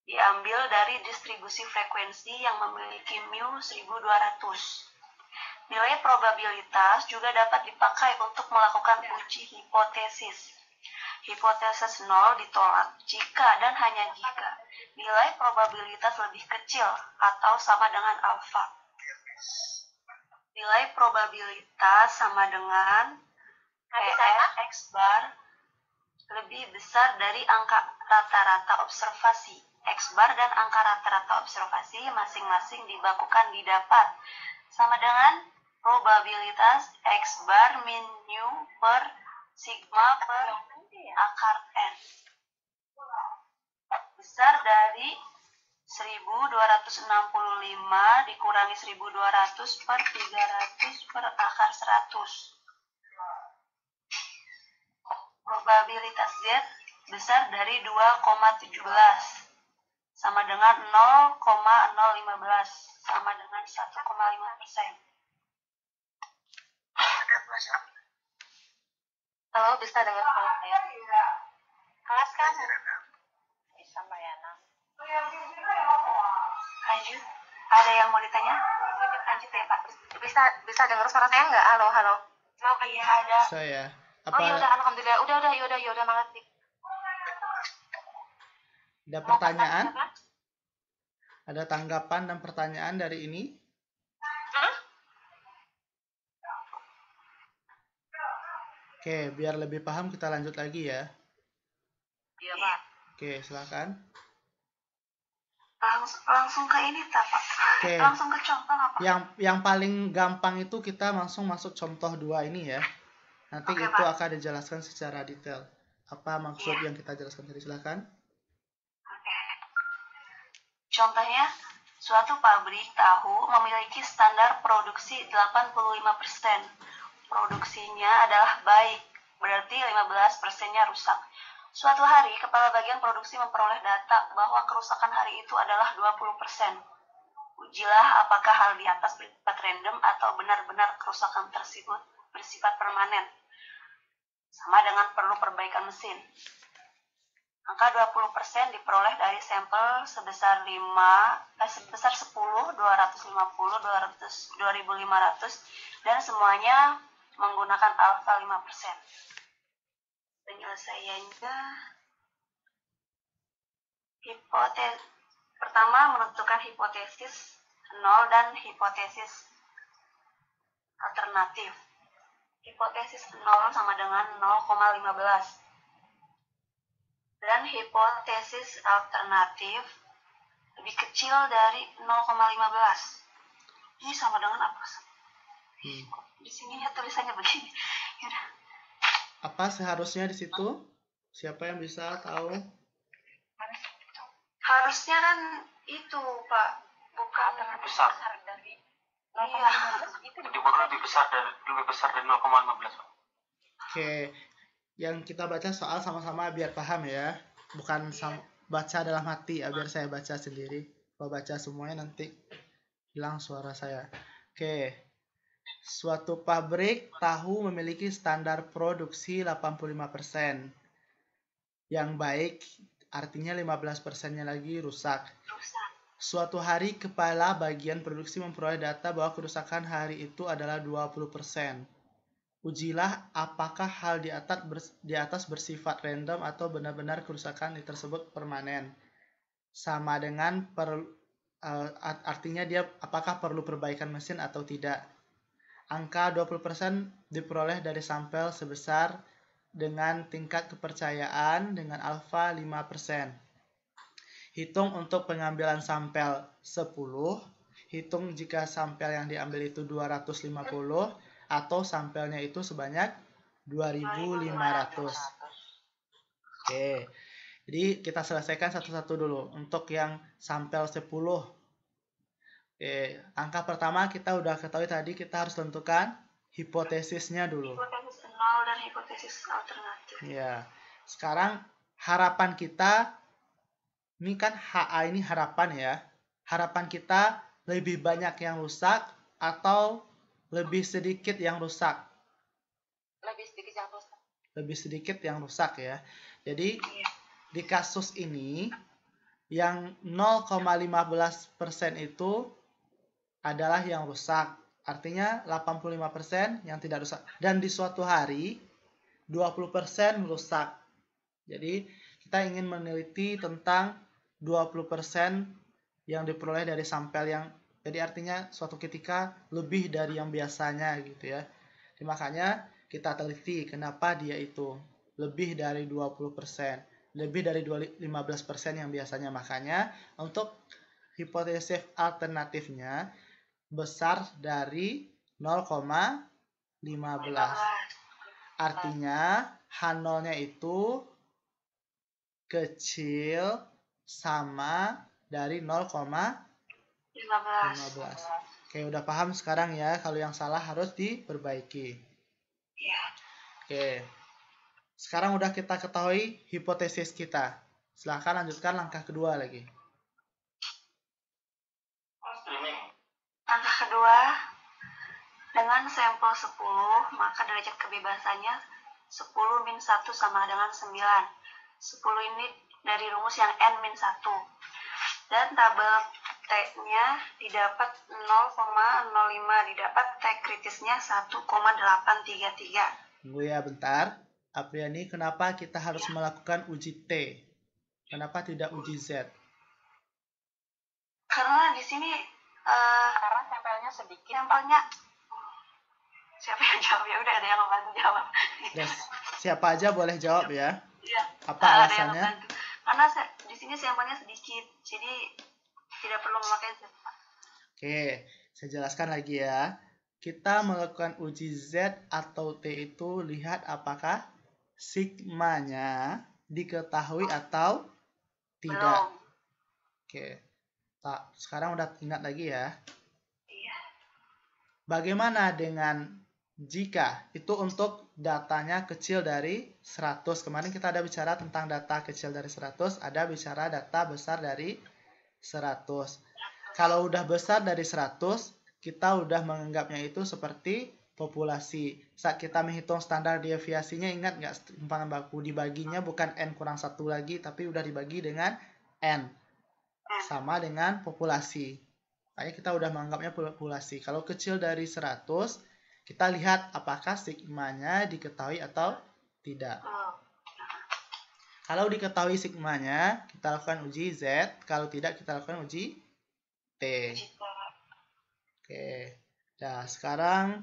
Diambil dari distribusi frekuensi yang memiliki mu 1200. Nilai probabilitas juga dapat dipakai untuk melakukan uji hipotesis. Hipotesis nol ditolak jika dan hanya jika nilai probabilitas lebih kecil atau sama dengan alfa. Nilai probabilitas sama dengan PF X bar lebih besar dari angka rata-rata observasi. X bar dan angka rata-rata observasi masing-masing dibakukan didapat sama dengan probabilitas X bar min mu per sigma per akar N. Besar dari 1265 dikurangi 1200 per 300 per akar 100 probabilitas Z besar dari 2,17 sama dengan 0,015 sama dengan 1,5 persen Halo, bisa dengar suara saya? Kelas kan? Bisa Mbak Yana. Lanjut. Ada yang mau ditanya? Lanjut ya, Pak. bisa bisa dengar suara saya nggak halo halo Mau iya, ada. Saya. oh ya udah Apa alhamdulillah udah udah yaudah yaudah mengerti ada pertanyaan? Ada tanggapan dan pertanyaan dari ini? Oke, biar lebih paham kita lanjut lagi ya. iya pak Oke, silakan. Langsung, langsung ke ini, tak, Pak? Oke. Langsung ke contoh, apa? Yang yang paling gampang itu kita langsung masuk contoh dua ini ya. Nanti Oke, itu Pak. akan dijelaskan secara detail. Apa maksud yang kita jelaskan tadi? Silakan. Contohnya, suatu pabrik tahu memiliki standar produksi 85%. Produksinya adalah baik, berarti 15 persennya rusak. Suatu hari, kepala bagian produksi memperoleh data bahwa kerusakan hari itu adalah 20%. Ujilah apakah hal di atas bersifat random atau benar-benar kerusakan tersebut bersifat permanen. Sama dengan perlu perbaikan mesin. Angka 20% diperoleh dari sampel sebesar 5 eh, sebesar 10, 250, 200, 2500 dan semuanya menggunakan alfa 5%. Penyelesaiannya hipotesis pertama menentukan hipotesis nol dan hipotesis alternatif. Hipotesis nol sama dengan 0,15 dan hipotesis alternatif lebih kecil dari 0,15. Ini sama dengan apa? Hmm. Di sini ya tulisannya begini. (laughs) Yaudah. Apa seharusnya di situ? Siapa yang bisa tahu? Harusnya kan itu, Pak. Bukan Besar. dari Iya. itu lebih besar dari lebih besar dari 0,15 Pak. Oke, yang kita baca soal sama-sama biar paham ya, bukan sam- baca dalam hati ya, biar saya baca sendiri. Kalau baca semuanya nanti hilang suara saya. Oke, suatu pabrik tahu memiliki standar produksi 85%. Yang baik artinya 15%-nya lagi rusak. Suatu hari kepala bagian produksi memperoleh data bahwa kerusakan hari itu adalah 20%. Ujilah apakah hal di atas di atas bersifat random atau benar-benar kerusakan tersebut permanen. Sama dengan per, art- artinya dia apakah perlu perbaikan mesin atau tidak. Angka 20% diperoleh dari sampel sebesar dengan tingkat kepercayaan dengan alfa 5%. Hitung untuk pengambilan sampel 10. Hitung jika sampel yang diambil itu 250 atau sampelnya itu sebanyak 2500. Oke. Jadi kita selesaikan satu-satu dulu. Untuk yang sampel 10. Oke, angka pertama kita udah ketahui tadi kita harus tentukan hipotesisnya dulu. Hipotesis nol dan hipotesis alternatif. Ya. Sekarang harapan kita ini kan HA ini harapan ya. Harapan kita lebih banyak yang rusak atau lebih sedikit yang rusak. Lebih sedikit yang rusak. Lebih sedikit yang rusak ya. Jadi Iya. di kasus ini yang 0,15% itu adalah yang rusak. Artinya 85% yang tidak rusak. Dan di suatu hari 20% rusak. Jadi kita ingin meneliti tentang 20% yang diperoleh dari sampel yang jadi artinya suatu ketika lebih dari yang biasanya gitu ya. Jadi makanya kita teliti kenapa dia itu lebih dari 20%, lebih dari 15% yang biasanya. Makanya untuk hipotesis alternatifnya besar dari 0,15. Artinya H0-nya itu kecil sama dari 0,15. 15. Oke, udah paham sekarang ya. Kalau yang salah harus diperbaiki. Iya. Oke. Sekarang udah kita ketahui hipotesis kita. Silahkan lanjutkan langkah kedua lagi. Langkah kedua, dengan sampel 10, maka derajat kebebasannya 10 min 1 sama dengan 9. 10 ini dari rumus yang N min 1. Dan tabel T-nya didapat 0,05, didapat T kritisnya 1,833. Tunggu ya bentar. Apriani, kenapa kita harus melakukan uji T? Kenapa tidak uji Z? Karena di sini eh karena sampelnya sedikit sampelnya siapa yang jawab ya udah ada yang membantu jawab. Yes. Siapa aja boleh jawab ya. Iya. Apa yang alasannya? Karena di sini sampelnya sedikit, jadi tidak perlu memakai Z. Oke, saya jelaskan lagi ya. Kita melakukan uji Z atau T itu lihat apakah sigmanya diketahui atau tidak. Belum. Oke. Tak, sekarang udah ingat lagi ya. Iya. Bagaimana dengan jika itu untuk datanya kecil dari 100. Kemarin kita ada bicara tentang data kecil dari 100, ada bicara data besar dari 100. Kalau udah besar dari 100, kita udah menganggapnya itu seperti populasi. Saat kita menghitung standar deviasinya, ingat nggak timpangan baku dibaginya bukan N kurang satu lagi, tapi udah dibagi dengan N. Sama dengan populasi. Makanya kita udah menganggapnya populasi. Kalau kecil dari 100, kita lihat apakah sigmanya diketahui atau tidak. Kalau diketahui sigmanya, kita lakukan uji Z. Kalau tidak, kita lakukan uji T. Oke. Nah, sekarang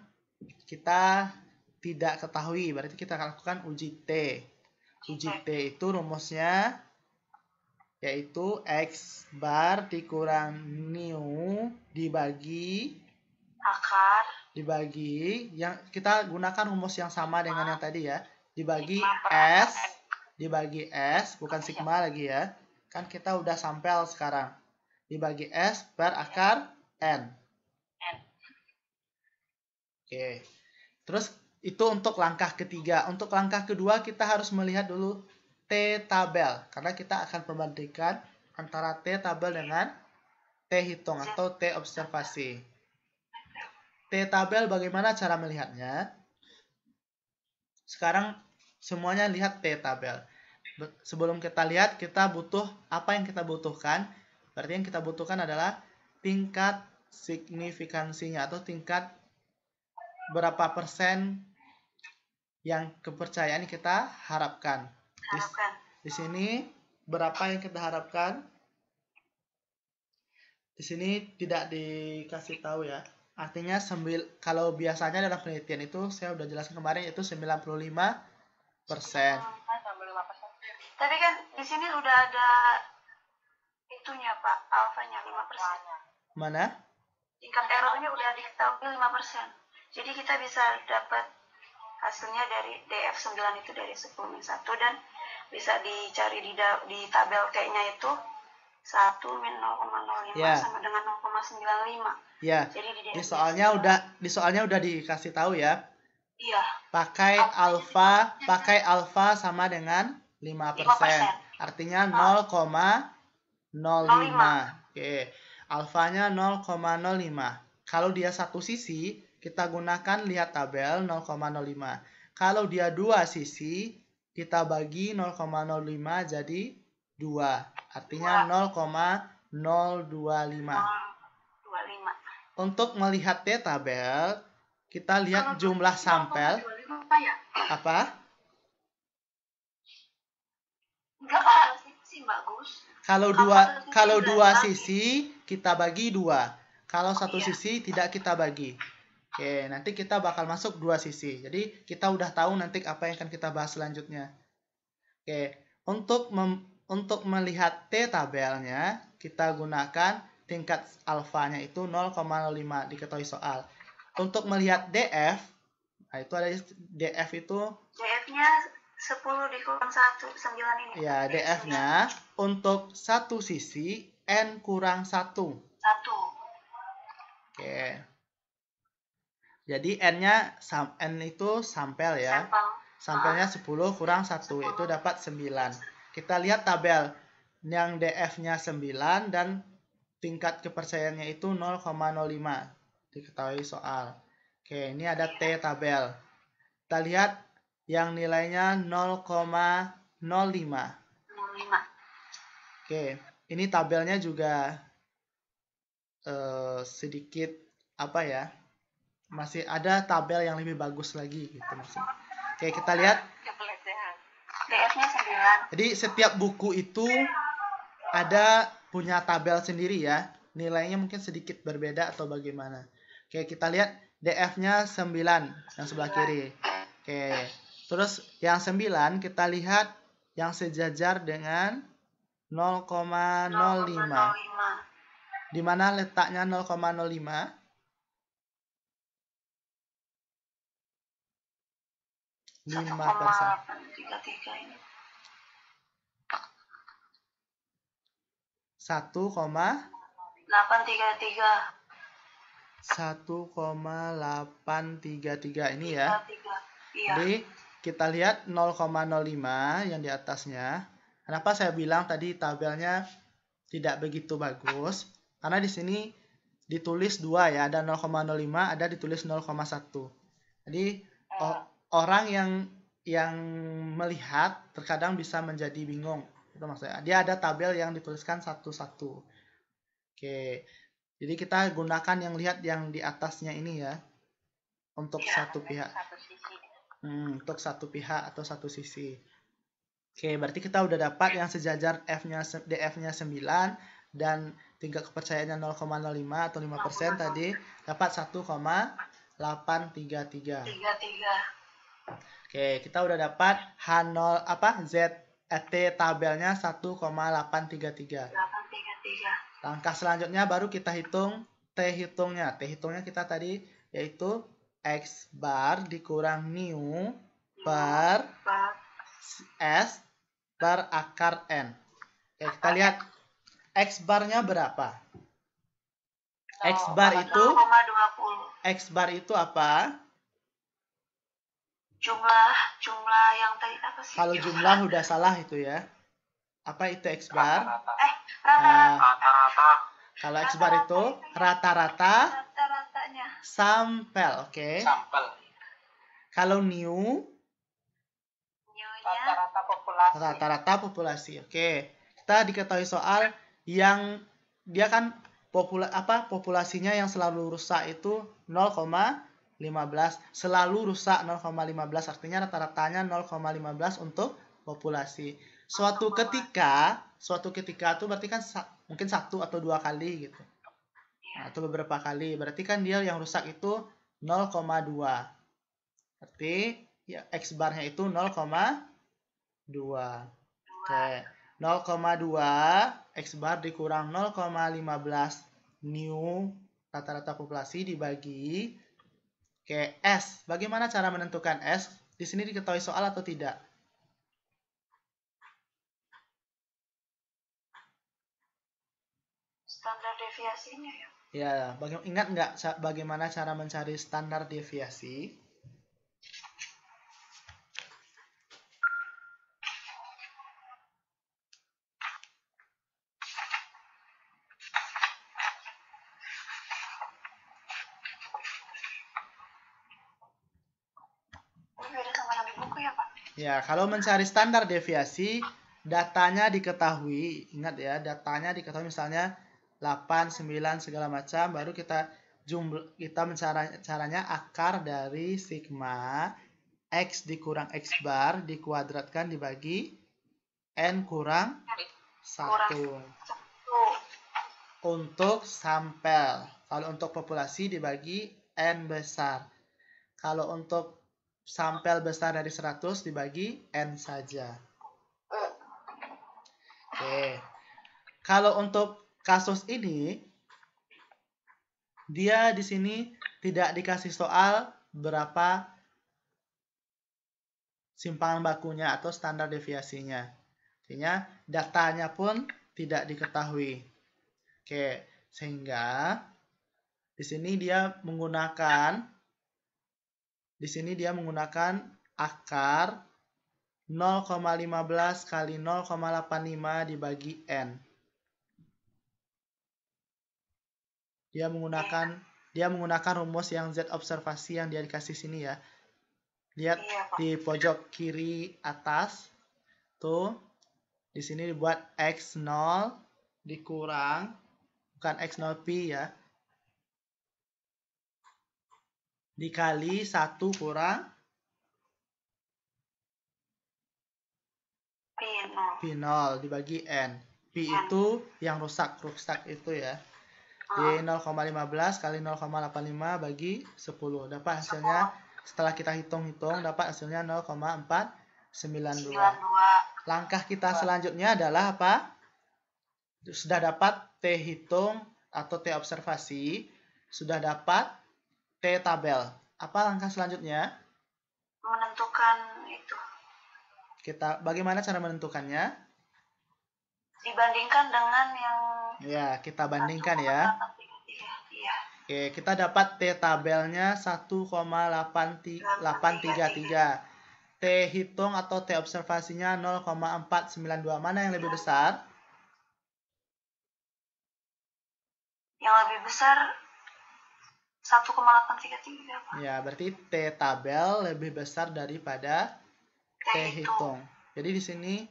kita tidak ketahui, berarti kita lakukan uji T. Uji T itu rumusnya yaitu X bar dikurang nu dibagi akar dibagi yang kita gunakan rumus yang sama dengan yang tadi ya dibagi S dibagi S bukan sigma lagi ya. Kan kita udah sampel sekarang. Dibagi S per akar N. N. oke. Terus itu untuk langkah ketiga. Untuk langkah kedua kita harus melihat dulu T tabel karena kita akan membandingkan antara T tabel dengan T hitung atau T observasi T tabel bagaimana cara melihatnya? Sekarang semuanya lihat T tabel. Be- Sebelum kita lihat, kita butuh apa yang kita butuhkan. Berarti yang kita butuhkan adalah tingkat signifikansinya atau tingkat berapa persen yang kepercayaan kita harapkan. Di, di sini berapa yang kita harapkan? Di sini tidak dikasih tahu ya. Artinya sembil, kalau biasanya dalam penelitian itu saya udah jelaskan kemarin itu 95 persen. Tambah 5%. tapi kan di sini udah ada itunya pak alfanya 5% Mana? tingkat errornya udah diketahui 5% jadi kita bisa dapat hasilnya dari DF9 itu dari 10 min 1 dan bisa dicari di, da- di tabel T-nya itu 1 min 0,05 Ya. sama dengan 0,95 Ya, jadi di, di DF9 soalnya udah di soalnya udah dikasih tahu ya. Iya Pakai alfa, pakai alfa sama dengan 5%. 5%. Artinya 0,05. Oke. Alfanya 0,05. Kalau dia satu sisi, kita gunakan lihat tabel 0,05. Kalau dia dua sisi, kita bagi 0,05 jadi 2. Artinya 0,025. 25 Untuk melihat tabel, kita lihat jumlah sampel. 0,25 ya Apa? Kalau dua kalau dua sisi kita bagi dua. Kalau satu Iya. sisi tidak kita bagi. Oke, nanti kita bakal masuk dua sisi. Jadi kita udah tahu nanti apa yang akan kita bahas selanjutnya. Oke, untuk mem- untuk melihat T tabelnya kita gunakan tingkat alfanya itu 0,05 diketahui soal. Untuk melihat DF, nah itu ada DF itu DF-nya 10 dikurang 1 9 ini ya DF-nya untuk satu sisi n kurang satu. 1 Oke. Jadi n-nya n itu sampel ya. sampel Sampelnya 10 kurang 1 itu dapat 9. Kita lihat tabel yang DF-nya 9 dan tingkat kepercayaannya itu 0,05. Diketahui soal. Oke, ini ada T tabel. Kita lihat yang nilainya 0,05. 05 Oke, ini tabelnya juga eh, sedikit apa ya? Masih ada tabel yang lebih bagus lagi gitu maksudnya. Oke, kita lihat. Kepelecehan. DF-nya 9 Jadi setiap buku itu ada punya tabel sendiri ya. Nilainya mungkin sedikit berbeda atau bagaimana. Oke, kita lihat DF-nya 9 yang sebelah kiri. Oke. Terus yang 9 kita lihat yang sejajar dengan 0,05. 0,05 Di mana letaknya 0,05? lima persen. 1,833 ini Satu koma 833 satu koma delapan tiga tiga ini ya. 33 iya Jadi kita lihat 0,05 yang di atasnya. Kenapa saya bilang tadi tabelnya tidak begitu bagus? Karena di sini ditulis dua ya, ada 0,05, ada ditulis 0,1. Jadi o- orang yang yang melihat terkadang bisa menjadi bingung. Itu maksudnya. Dia ada tabel yang dituliskan satu-satu. Oke. Jadi kita gunakan yang lihat yang di atasnya ini ya. Untuk Ya, satu pihak. Satu sisi. Hmm, untuk satu pihak atau satu sisi. Oke, berarti kita udah dapat yang sejajar F-nya DF-nya 9 dan tingkat kepercayaannya 0,05 atau 5% tadi dapat 1,833. tiga tiga Oke, kita udah dapat H0 apa Z eh, T tabelnya 1,833. delapan tiga tiga Langkah selanjutnya baru kita hitung T hitungnya. T hitungnya kita tadi yaitu X bar dikurang new per empat S per akar N. Oke, kita lihat X barnya berapa? X bar itu X bar itu apa? jumlah jumlah yang tadi apa sih Kalau jumlah udah salah itu ya. Apa itu X bar? Eh Nah, Rata-rata. kalau X bar itu rata-rata sampel, oke? Sampel. Kalau new Rata-rata populasi. rata-rata populasi. Oke. Kita diketahui soal yang dia kan popula apa populasinya yang selalu rusak itu 0,15 selalu rusak 0,15 artinya rata-ratanya 0,15 untuk populasi. Suatu ketika, suatu ketika itu berarti kan sa- mungkin satu atau dua kali gitu. Nah, atau beberapa kali. Berarti kan dia yang rusak itu 0,2. Berarti ya X barnya itu 0,2. Oke. 0,2 X bar dikurang 0,15 new rata-rata populasi dibagi Oke, S. Bagaimana cara menentukan S? Di sini diketahui soal atau tidak? standar deviasinya ya Ya, baga- ingat nggak bagaimana cara mencari standar deviasi? buku ya pak Ya, kalau mencari standar deviasi, datanya diketahui. Ingat ya, datanya diketahui misalnya 8, 9 segala macam, baru kita jumlah kita mencari caranya akar dari sigma x dikurang x bar dikuadratkan dibagi n kurang 1 satu untuk sampel. Kalau untuk populasi dibagi n besar. Kalau untuk sampel besar dari 100 dibagi n saja. Oke. Kalau untuk kasus ini dia di sini tidak dikasih soal berapa simpangan bakunya atau standar deviasinya. Artinya datanya pun tidak diketahui. Oke, sehingga di sini dia menggunakan di sini dia menggunakan akar 0,15 kali 0,85 dibagi n. Dia menggunakan dia menggunakan rumus yang z observasi yang dia dikasih sini ya. Lihat iya pak. di pojok kiri atas tuh di sini dibuat x0 dikurang bukan x0 pi ya. Dikali 1 kurang pino pi 0 dibagi n. Pi itu yang rusak rusak itu ya di 0,15 kali 0,85 bagi 10 dapat hasilnya setelah kita hitung-hitung dapat hasilnya 0,492 sembilan dua. Langkah kita selanjutnya adalah apa? Sudah dapat T hitung atau T observasi sudah dapat T tabel. Apa langkah selanjutnya? Menentukan itu. Kita bagaimana cara menentukannya? Dibandingkan dengan yang ya kita bandingkan ya 1,833. Oke, kita dapat T tabelnya 1,833. T hitung atau T observasinya 0,492. Mana yang lebih besar? yang lebih besar 1,833 pak Ya, berarti T tabel lebih besar daripada T hitung. Jadi di sini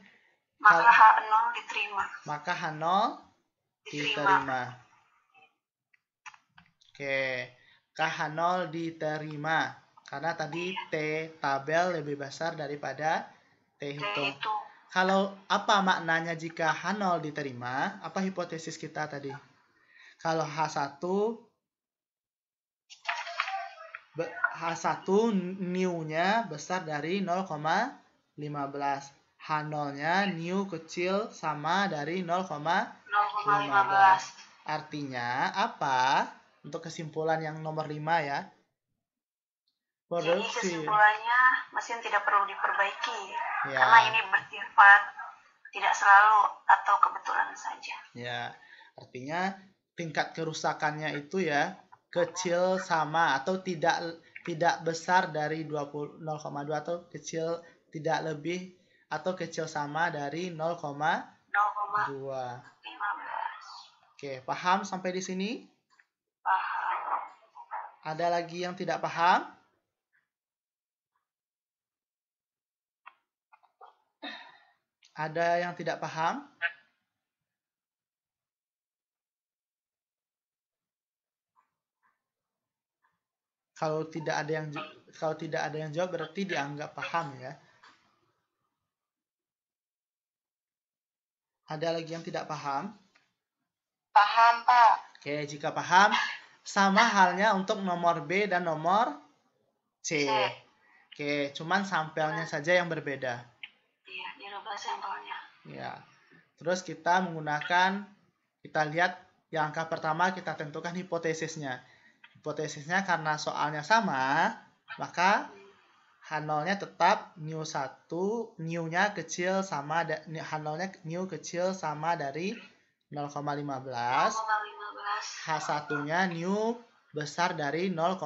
maka Kal- H0 diterima maka H0 diterima. Oke, KH0 diterima. Karena tadi T tabel lebih besar daripada T hitung. kalau apa maknanya jika H0 diterima? Apa hipotesis kita tadi? Kalau H1 be- H1 new-nya besar dari 0,15. H0-nya new kecil sama dari 0,15. 0,15. Artinya apa? Untuk kesimpulan yang nomor 5 ya. Jadi Produksi. kesimpulannya mesin tidak perlu diperbaiki Ya. karena ini bersifat tidak selalu atau kebetulan saja. Ya, artinya tingkat kerusakannya itu ya kecil sama atau tidak tidak besar dari 20 0,2 atau kecil tidak lebih atau kecil sama dari 0,2. 0,15. Oke, paham sampai di sini? Paham. Ada lagi yang tidak paham? Ada yang tidak paham? Kalau tidak ada yang kalau tidak ada yang jawab berarti dianggap paham ya. Ada lagi yang tidak paham? Paham, Pak. Oke, jika paham, sama halnya untuk nomor B dan nomor C. C. Oke, cuman sampelnya saja yang berbeda. Iya, dirubah sampelnya. Ya. Terus kita menggunakan, kita lihat yang angka pertama kita tentukan hipotesisnya. Hipotesisnya karena soalnya sama, maka H0-nya tetap new 1, new-nya kecil sama, da- H0-nya new kecil sama dari 0,15. 0,15. H1-nya new besar dari 0,15.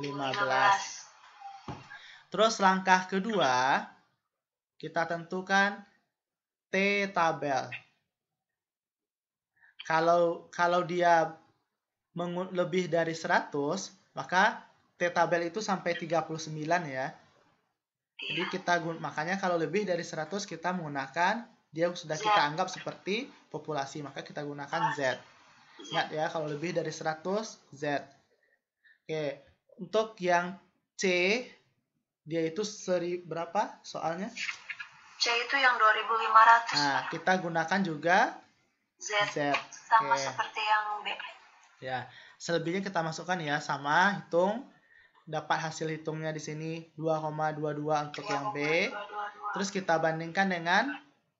0,15. Terus langkah kedua, kita tentukan T tabel. Kalau kalau dia lebih dari 100, maka T tabel itu sampai 39 ya. Jadi Iya. kita makanya kalau lebih dari 100 kita menggunakan dia sudah Z. kita anggap seperti populasi, maka kita gunakan Z. Ingat ya, kalau lebih dari 100, Z. Oke, untuk yang C, dia itu seri berapa soalnya? C itu yang 2500. Nah, kita gunakan juga Z. Z. Sama Oke. seperti yang B. Ya, selebihnya kita masukkan ya, sama hitung. Dapat hasil hitungnya di sini 2,22 untuk yang B. 222. Terus kita bandingkan dengan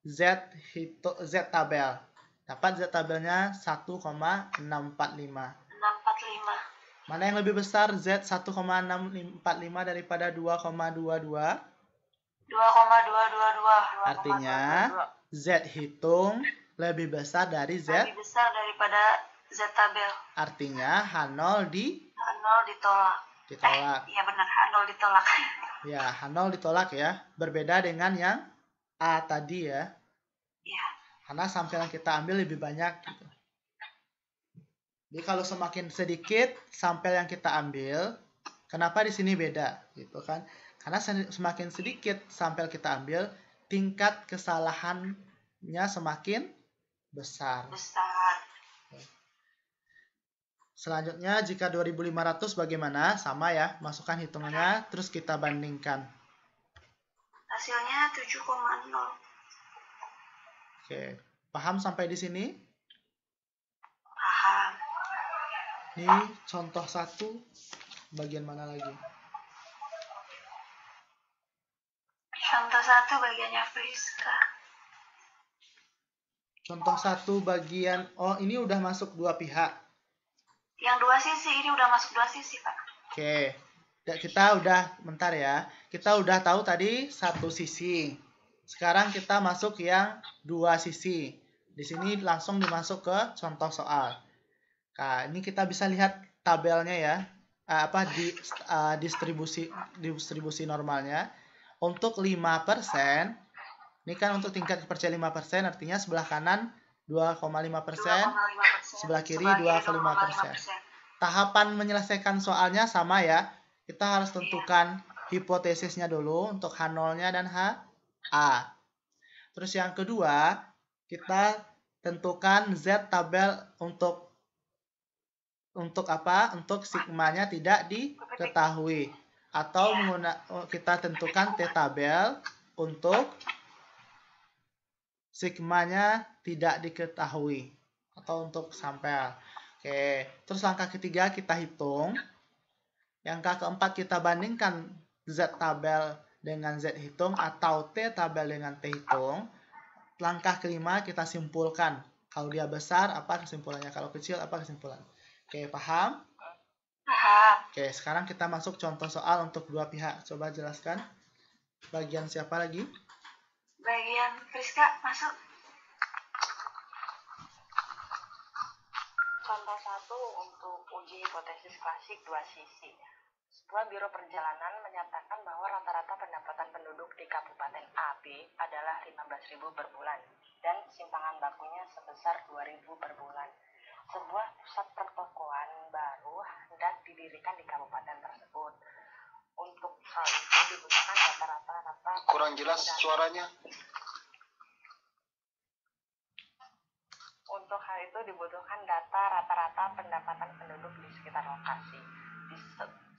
Z hitu, Z tabel. Dapat Z tabelnya 1,645. 645. Mana yang lebih besar Z 1,645 daripada 2,22? 2,222. Artinya Z hitung lebih besar dari Z. lebih besar daripada Z tabel. Artinya H0 di H0 ditolak. ditolak. Eh, iya benar H0 ditolak. Ya, H0 ditolak ya. Berbeda dengan yang A tadi ya. Iya. Karena sampel yang kita ambil lebih banyak gitu. Jadi kalau semakin sedikit sampel yang kita ambil, kenapa di sini beda gitu kan? Karena semakin sedikit sampel kita ambil, tingkat kesalahannya semakin besar. Besar. Selanjutnya jika 2500 bagaimana? Sama ya, masukkan hitungannya terus kita bandingkan. Hasilnya 7,0. Oke, paham sampai di sini? Paham. Ini contoh satu, bagian mana lagi? Contoh satu bagiannya Friska. Contoh satu bagian, oh ini udah masuk dua pihak. Yang dua sisi ini udah masuk dua sisi Pak. Oke, kita udah, bentar ya, kita udah tahu tadi satu sisi. Sekarang kita masuk yang dua sisi. Di sini langsung dimasuk ke contoh soal. Nah, ini kita bisa lihat tabelnya ya, Eh, apa di eh, distribusi distribusi normalnya. Untuk 5%, ini kan untuk tingkat kepercayaan 5%, artinya sebelah kanan 2,5%, 2,5%. sebelah kiri Sebelah 2,5%. tahapan menyelesaikan soalnya sama ya. Kita harus tentukan hipotesisnya dulu untuk H0-nya dan HA. Terus yang kedua, kita tentukan Z tabel untuk untuk apa? Untuk sigmanya tidak diketahui atau kita tentukan T tabel untuk sigmanya tidak diketahui atau untuk sampel. Oke, terus langkah ketiga kita hitung. Yang keempat kita bandingkan Z tabel dengan Z hitung atau T tabel dengan T hitung. Langkah kelima kita simpulkan. Kalau dia besar, apa kesimpulannya? Kalau kecil, apa kesimpulan? Oke, paham? Paham. Oke, sekarang kita masuk contoh soal untuk dua pihak. Coba jelaskan. Bagian siapa lagi? Bagian Friska masuk. Contoh satu untuk uji hipotesis klasik dua sisi. Sebuah biro perjalanan menyatakan bahwa rata-rata pendapatan penduduk di Kabupaten AB adalah 15.000 per bulan dan simpangan bakunya sebesar 2.000 per bulan. Sebuah pusat pertokoan baru hendak didirikan di kabupaten tersebut. Untuk hal itu dibutuhkan rata-rata rata Kurang jelas suaranya. Untuk hal itu dibutuhkan data rata-rata pendapatan penduduk di sekitar lokasi. Di-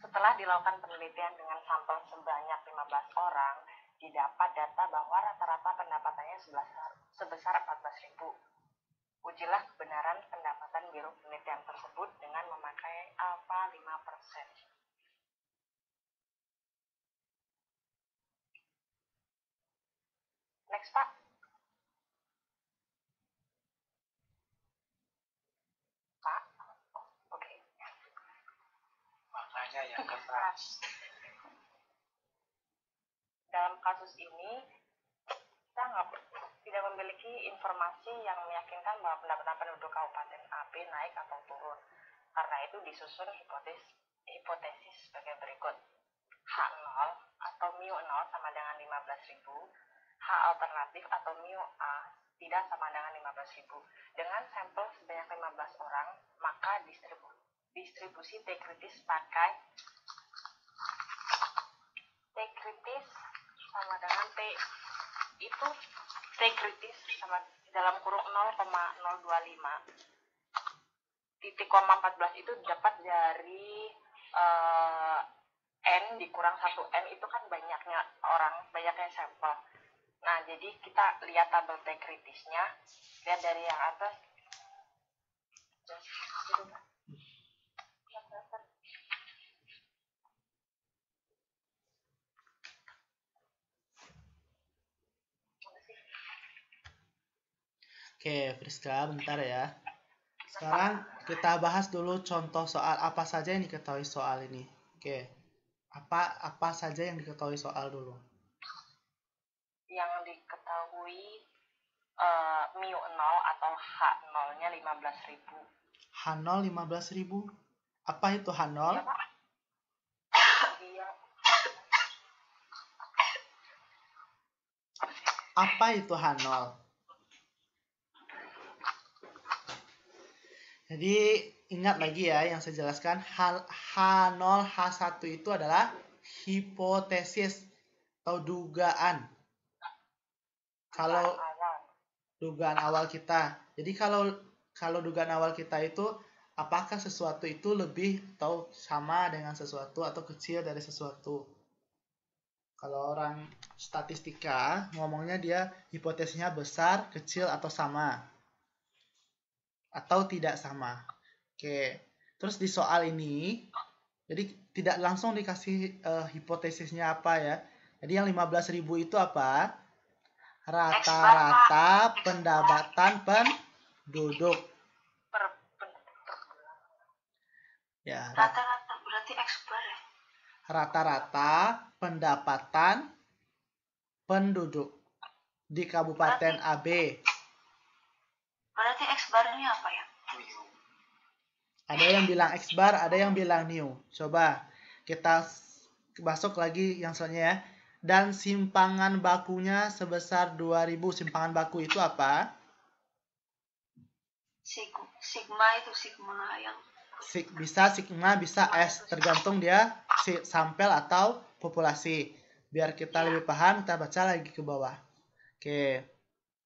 setelah dilakukan penelitian dengan sampel sebanyak 15 orang, didapat data bahwa rata-rata pendapatannya sebesar, sebesar 14.000. Ujilah kebenaran pendapatan biro penelitian tersebut dengan memakai alfa 5%. Next. Pak. Oke. Keras. dalam kasus ini kita nggak tidak memiliki informasi yang meyakinkan bahwa pendapatan penduduk Kabupaten AB naik atau turun. Karena itu disusun hipotesis hipotesis sebagai berikut. H0 atau mu 0 sama dengan 15.000. H alternatif atau mu A tidak sama dengan 15.000. Dengan sampel sebanyak 15 orang, maka distribu distribusi T kritis pakai T kritis sama dengan T itu T kritis sama dalam kurung 0,025 titik koma 14 itu dapat dari eh, N dikurang 1 N itu kan banyaknya orang banyaknya sampel. Nah jadi kita lihat tabel T kritisnya lihat dari yang atas Pak. Oke, Friska, bentar ya. Sekarang kita bahas dulu contoh soal apa saja yang diketahui soal ini. Oke. Apa apa saja yang diketahui soal dulu? yang diketahui eh, mu 0 atau H0 nya 15.000 H0 15.000. Apa itu H0? ya Pak dia Apa itu H0? Jadi ingat lagi ya yang saya jelaskan H- H0 H1 itu adalah hipotesis atau dugaan. Kalau dugaan awal kita. Jadi kalau kalau dugaan awal kita itu apakah sesuatu itu lebih atau sama dengan sesuatu atau kecil dari sesuatu. Kalau orang statistika ngomongnya dia hipotesisnya besar, kecil atau sama. Atau tidak sama. Oke. Terus di soal ini jadi tidak langsung dikasih eh, hipotesisnya apa ya. Jadi yang 15.000 itu apa? rata-rata pendapatan penduduk. Ya, ra- Rata-rata berarti X-bar ya. rata-rata pendapatan penduduk di Kabupaten AB. Berarti X-bar ini apa ya? Ada yang bilang X bar, ada yang bilang new. Coba kita masuk lagi yang selanjutnya ya. Dan simpangan bakunya sebesar 2000. Simpangan baku itu apa? Sig- sigma itu sigma yang Sig- bisa sigma, bisa S, tergantung dia si sampel atau populasi. Biar kita lebih paham, kita baca lagi ke bawah. Oke.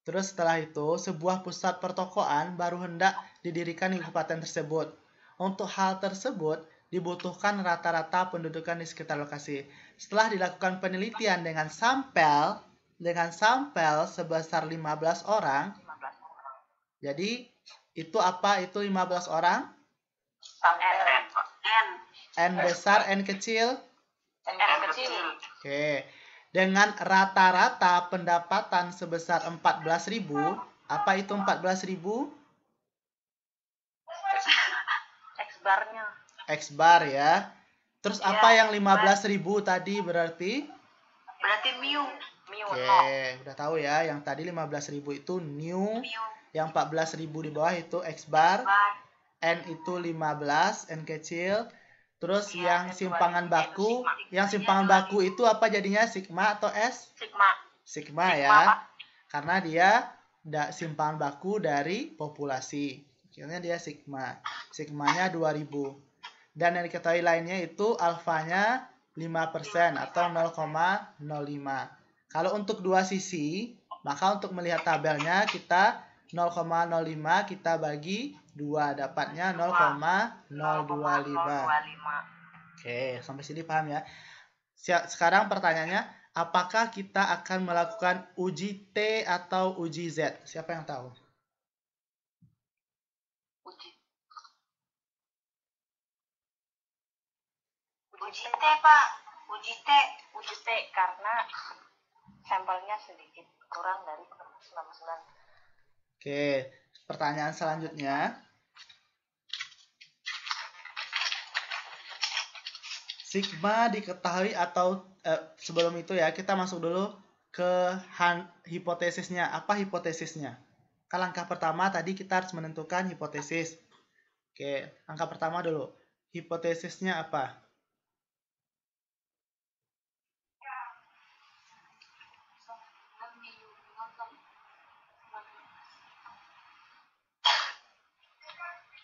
Terus setelah itu, sebuah pusat pertokoan baru hendak didirikan di kabupaten tersebut. Untuk hal tersebut, dibutuhkan rata-rata pendudukan di sekitar lokasi. Setelah dilakukan penelitian dengan sampel dengan sampel sebesar 15 orang. 15 orang. Jadi itu apa? Itu 15 orang. Sampel N. N. Besar, N kecil. N kecil. kecil. Oke. Dengan rata-rata pendapatan sebesar 14.000, apa itu 14.000? X barnya. X bar ya. Terus Ya, apa yang 15.000 tadi berarti? Berarti mu. Mu Oke, nol. udah tahu ya. Yang tadi 15.000 itu new, Mu. yang 14.000 di bawah itu X bar, Bar. N itu 15, N kecil. Terus Iya, yang simpangan baku, sigma. yang simpangan baku itu apa jadinya sigma atau S? Sigma. Sigma Sigma, ya. Pak. Karena dia da, simpangan baku dari populasi. Akhirnya dia sigma. Sigmanya 2000. Dan yang diketahui lainnya itu alfanya 5% atau 0,05. Kalau untuk dua sisi, maka untuk melihat tabelnya kita 0,05 kita bagi 2 dapatnya 0,025. 0,025. Oke, sampai sini paham ya. Sekarang pertanyaannya, apakah kita akan melakukan uji T atau uji Z? Siapa yang tahu? Uji. Uji T, Pak. Uji T. Uji T karena sampelnya sedikit kurang dari 99. Oke, pertanyaan selanjutnya. Sigma diketahui atau eh, sebelum itu ya kita masuk dulu ke han- hipotesisnya. Apa hipotesisnya? Kan langkah pertama tadi kita harus menentukan hipotesis. Oke, langkah pertama dulu. Hipotesisnya apa?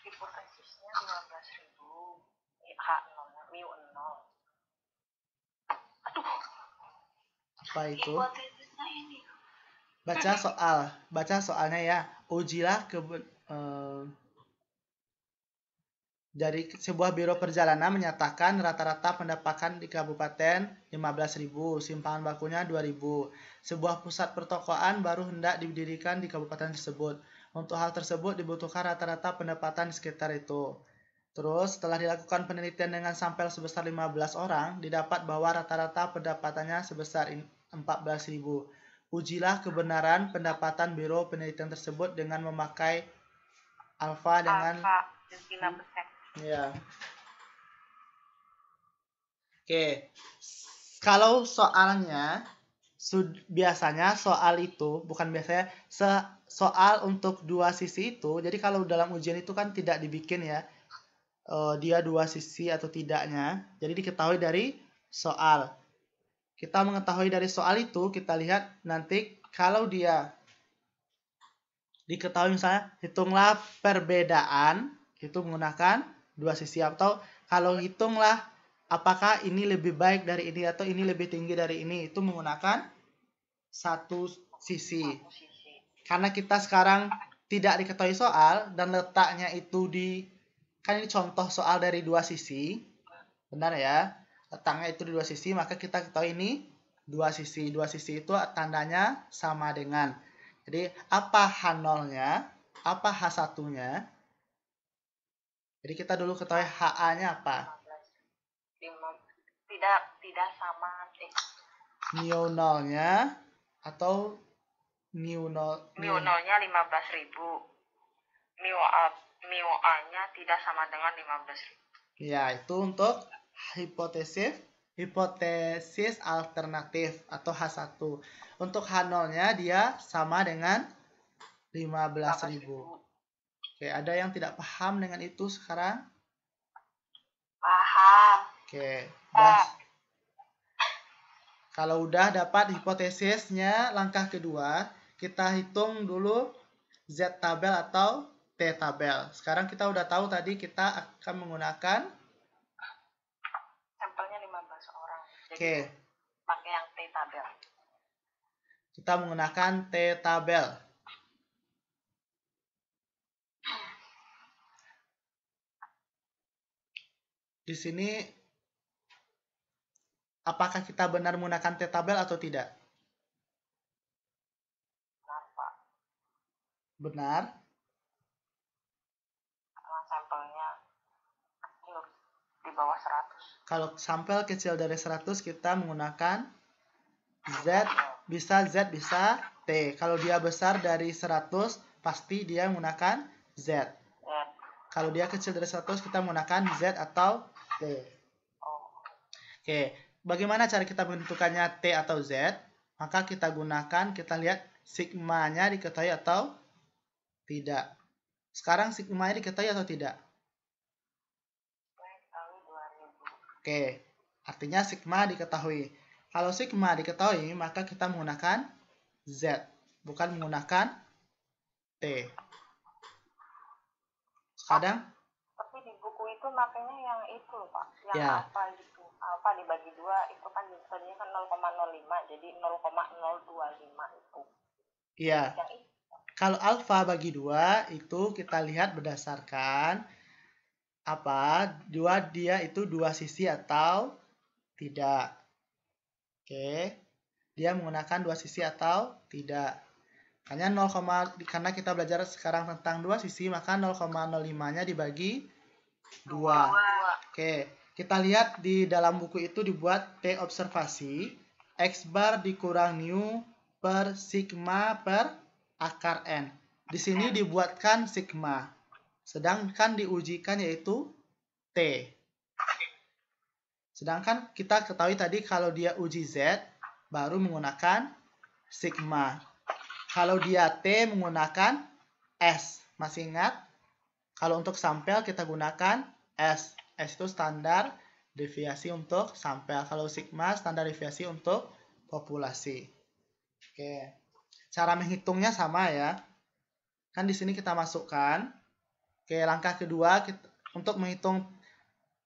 Hipotesisnya 15.000. H 0 mu 0. Apa itu? Ini. Baca soal, baca soalnya ya. Ujilah ke dari sebuah biro perjalanan menyatakan rata-rata pendapatan di kabupaten 15.000, simpangan bakunya 2.000. Sebuah pusat pertokoan baru hendak didirikan di kabupaten tersebut. Untuk hal tersebut dibutuhkan rata-rata pendapatan di sekitar itu. Terus setelah dilakukan penelitian dengan sampel sebesar 15 orang, didapat bahwa rata-rata pendapatannya sebesar 14.000. Ujilah kebenaran pendapatan biro penelitian tersebut dengan memakai alfa dengan Alfa dan 5%. Ya. Oke. Kalau soalnya biasanya soal itu bukan biasanya se- soal untuk dua sisi itu. Jadi kalau dalam ujian itu kan tidak dibikin ya eh, dia dua sisi atau tidaknya. Jadi diketahui dari soal. Kita mengetahui dari soal itu kita lihat nanti kalau dia diketahui misalnya hitunglah perbedaan itu menggunakan dua sisi atau kalau hitunglah apakah ini lebih baik dari ini atau ini lebih tinggi dari ini itu menggunakan satu sisi. Karena kita sekarang tidak diketahui soal dan letaknya itu di kan ini contoh soal dari dua sisi benar ya letaknya itu di dua sisi maka kita ketahui ini dua sisi dua sisi itu tandanya sama dengan jadi apa H0-nya apa H1-nya jadi kita dulu ketahui HA-nya apa 15. Lima- Tidak tidak sama mu 0-nya atau mu 0 mu nolnya 15.000. Mu A mu A-nya tidak sama dengan 15.000. Ya, itu untuk hipotesis hipotesis alternatif atau H1. Untuk H0-nya dia sama dengan 15.000. Oke, ada yang tidak paham dengan itu sekarang? Paham. Oke, udah. Kalau udah dapat hipotesisnya, langkah kedua, kita hitung dulu Z tabel atau T tabel. Sekarang kita udah tahu tadi kita akan menggunakan Oke. Pakai yang T tabel. Kita menggunakan T tabel. Di sini apakah kita benar menggunakan T tabel atau tidak? Benar, Pak. Benar. Karena sampelnya di bawah 100. Kalau sampel kecil dari 100 kita menggunakan Z, bisa Z, bisa T. Kalau dia besar dari 100, pasti dia menggunakan Z. Kalau dia kecil dari 100, kita menggunakan Z atau T. Oke, bagaimana cara kita menentukannya T atau Z? Maka kita gunakan, kita lihat sigmanya diketahui atau tidak. Sekarang sigmanya diketahui atau tidak? saya tahu 2000. Oke, artinya sigma diketahui. Kalau sigma diketahui, maka kita menggunakan Z, bukan menggunakan T. Kadang, Tapi di buku itu makanya yang itu loh Pak, yang Ya. apa gitu. Apa dibagi dua itu kan tadinya kan 0,05 jadi 0,025 itu. iya, kalau alfa bagi dua itu kita lihat berdasarkan apa dua dia itu dua sisi atau tidak. Oke, dia menggunakan dua sisi atau tidak. Hanya 0, karena kita belajar sekarang tentang dua sisi maka 0,05-nya dibagi dua. Oke, kita lihat di dalam buku itu dibuat T observasi X bar dikurang nu per sigma per akar N. Di sini dibuatkan sigma. Sedangkan diujikan yaitu T. Sedangkan kita ketahui tadi kalau dia uji Z baru menggunakan sigma. Kalau dia T menggunakan S. Masih ingat? Kalau untuk sampel kita gunakan S. S itu standar deviasi untuk sampel. Kalau sigma standar deviasi untuk populasi. Oke. Cara menghitungnya sama ya. Kan di sini kita masukkan. Oke, langkah kedua kita, untuk menghitung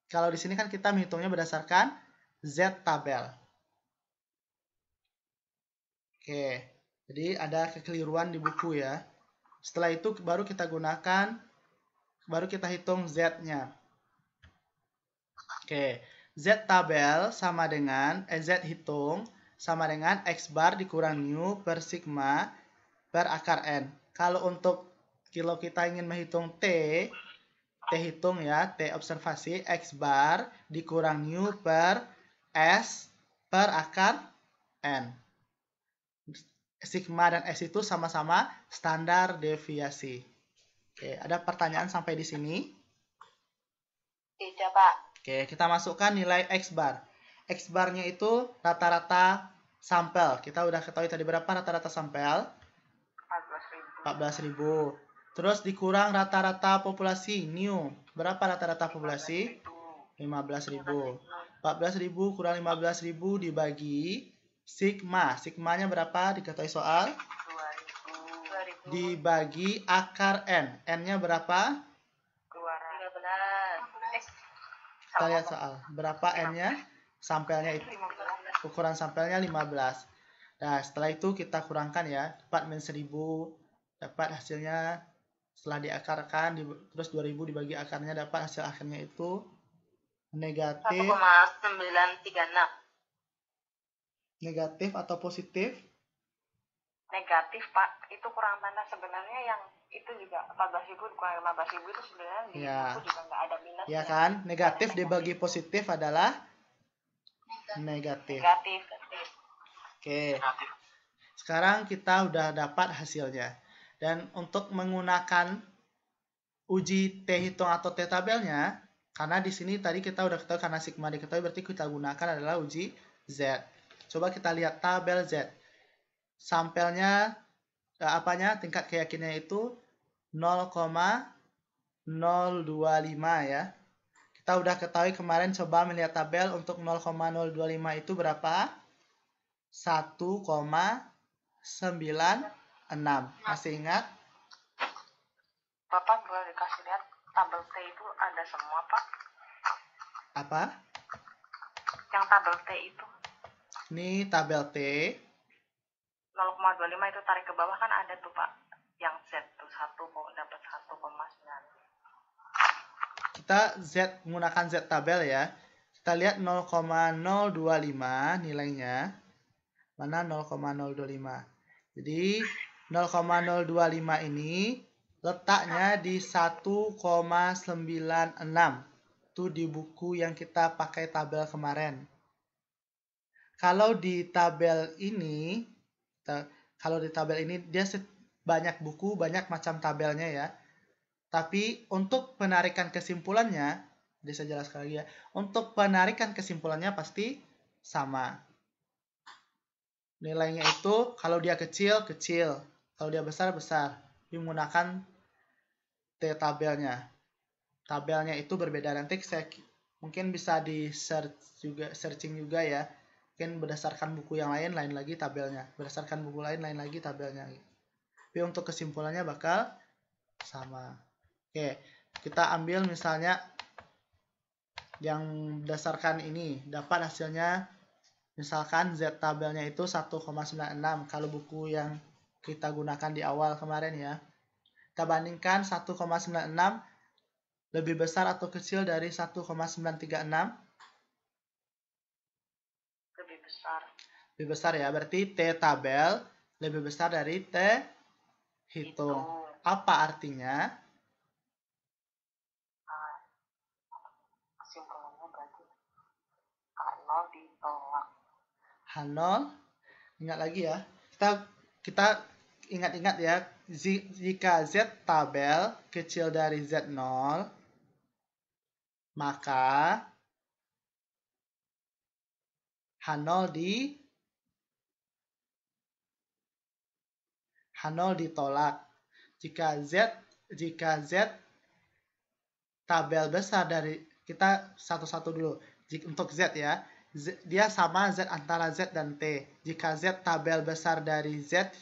kalau di sini kan kita menghitungnya berdasarkan Z tabel. Oke. Jadi ada kekeliruan di buku ya. Setelah itu baru kita gunakan baru kita hitung Z-nya. Oke, Z tabel sama dengan eh, Z hitung sama dengan X bar dikurang nu per sigma per akar N. Kalau untuk kalau kita ingin menghitung T, T hitung ya, T observasi X bar dikurang nu per S per akar N. Sigma dan S itu sama-sama standar deviasi. Oke, ada pertanyaan sampai di sini? Tidak, Pak. Oke, kita masukkan nilai X bar. X barnya itu rata-rata sampel. Kita udah ketahui tadi berapa rata-rata sampel? 14.000. 14.000. Terus dikurang rata-rata populasi new. Berapa rata-rata populasi? 15.000. 14.000 kurang 15.000 dibagi sigma. Sigmanya berapa? Diketahui soal. 2000. Dibagi akar N. N-nya berapa? 200. 13. Eh, Kita lihat soal. Berapa N-nya? Sampelnya itu. 15. ukuran sampelnya 15. Nah, setelah itu kita kurangkan ya, dapat min 1000, dapat hasilnya setelah diakarkan, di, terus 2000 dibagi akarnya, dapat hasil akhirnya itu negatif, 1,936. negatif atau positif. Negatif, Pak. Itu kurang tanda sebenarnya yang itu juga 14.000 kurang 15.000 itu sebenarnya di Ya. buku juga nggak ada minus. Ya kan? Negatif dibagi positif adalah negatif. Negatif. Oke. Negatif. Sekarang kita udah dapat hasilnya. Dan untuk menggunakan uji T hitung atau T tabelnya, karena di sini tadi kita udah ketahui karena sigma diketahui berarti kita gunakan adalah uji Z. Coba kita lihat tabel Z. Sampelnya eh, apanya tingkat keyakinannya itu 0,025 ya. Kita udah ketahui kemarin coba melihat tabel untuk 0,025 itu berapa? 1,96. Masih ingat? Bapak boleh dikasih lihat tabel T itu ada semua, Pak. Apa? Yang tabel T itu Ini tabel T. 0,25 itu tarik ke bawah kan ada tuh, Pak. Yang Z tuh 1 kok dapat 1,9. Kita Z menggunakan Z tabel ya. Kita lihat 0,025 nilainya. Mana 0,025. Jadi 0,025 ini letaknya di 1,96. Itu di buku yang kita pakai tabel kemarin. Kalau di tabel ini, kalau di tabel ini dia banyak buku, banyak macam tabelnya ya. Tapi untuk penarikan kesimpulannya, bisa jelaskan lagi ya. Untuk penarikan kesimpulannya pasti sama. Nilainya itu kalau dia kecil, kecil. Kalau dia besar, besar. Menggunakan T tabelnya. Tabelnya itu berbeda. Nanti saya mungkin bisa di search juga, searching juga ya. Mungkin berdasarkan buku yang lain, lain lagi tabelnya. Berdasarkan buku lain, lain lagi tabelnya. Tapi untuk kesimpulannya bakal sama. Oke, kita ambil misalnya yang berdasarkan ini. Dapat hasilnya Misalkan Z tabelnya itu 1,96 kalau buku yang kita gunakan di awal kemarin ya. Kita bandingkan 1,96 lebih besar atau kecil dari 1,936? Lebih besar. Lebih besar ya, berarti T tabel lebih besar dari T hitung. Itu. Apa artinya? Ah, kesimpulannya berarti A0 ditolak. H0 ingat lagi ya kita kita ingat-ingat ya jika Z tabel kecil dari Z0 maka H0 di H0 ditolak. Jika Z jika Z tabel besar dari kita satu-satu dulu. Untuk Z ya Z, dia sama Z antara Z dan T. Jika Z tabel besar dari Z,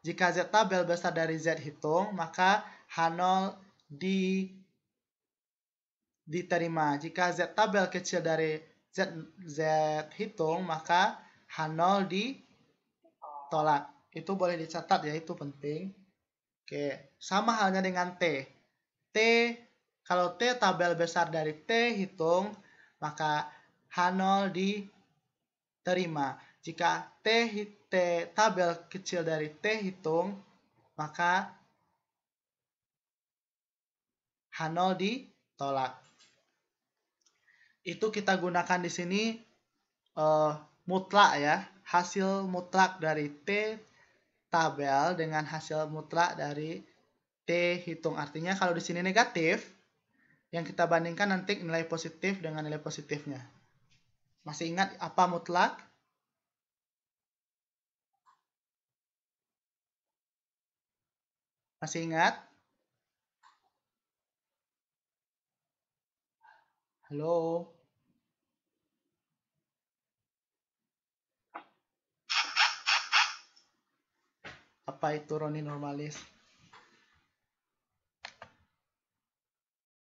jika Z tabel besar dari Z hitung, maka H0 di diterima. Jika Z tabel kecil dari Z, Z hitung, maka H0 ditolak. Itu boleh dicatat ya, itu penting. Oke, sama halnya dengan T. T, kalau T tabel besar dari T hitung, maka H0 diterima. Jika T, T tabel kecil dari T hitung, maka H0 ditolak. Itu kita gunakan di sini uh, mutlak ya. Hasil mutlak dari T tabel dengan hasil mutlak dari T hitung. Artinya kalau di sini negatif, yang kita bandingkan nanti nilai positif dengan nilai positifnya. Masih ingat apa mutlak? Masih ingat? Halo? Apa itu Roni normalis?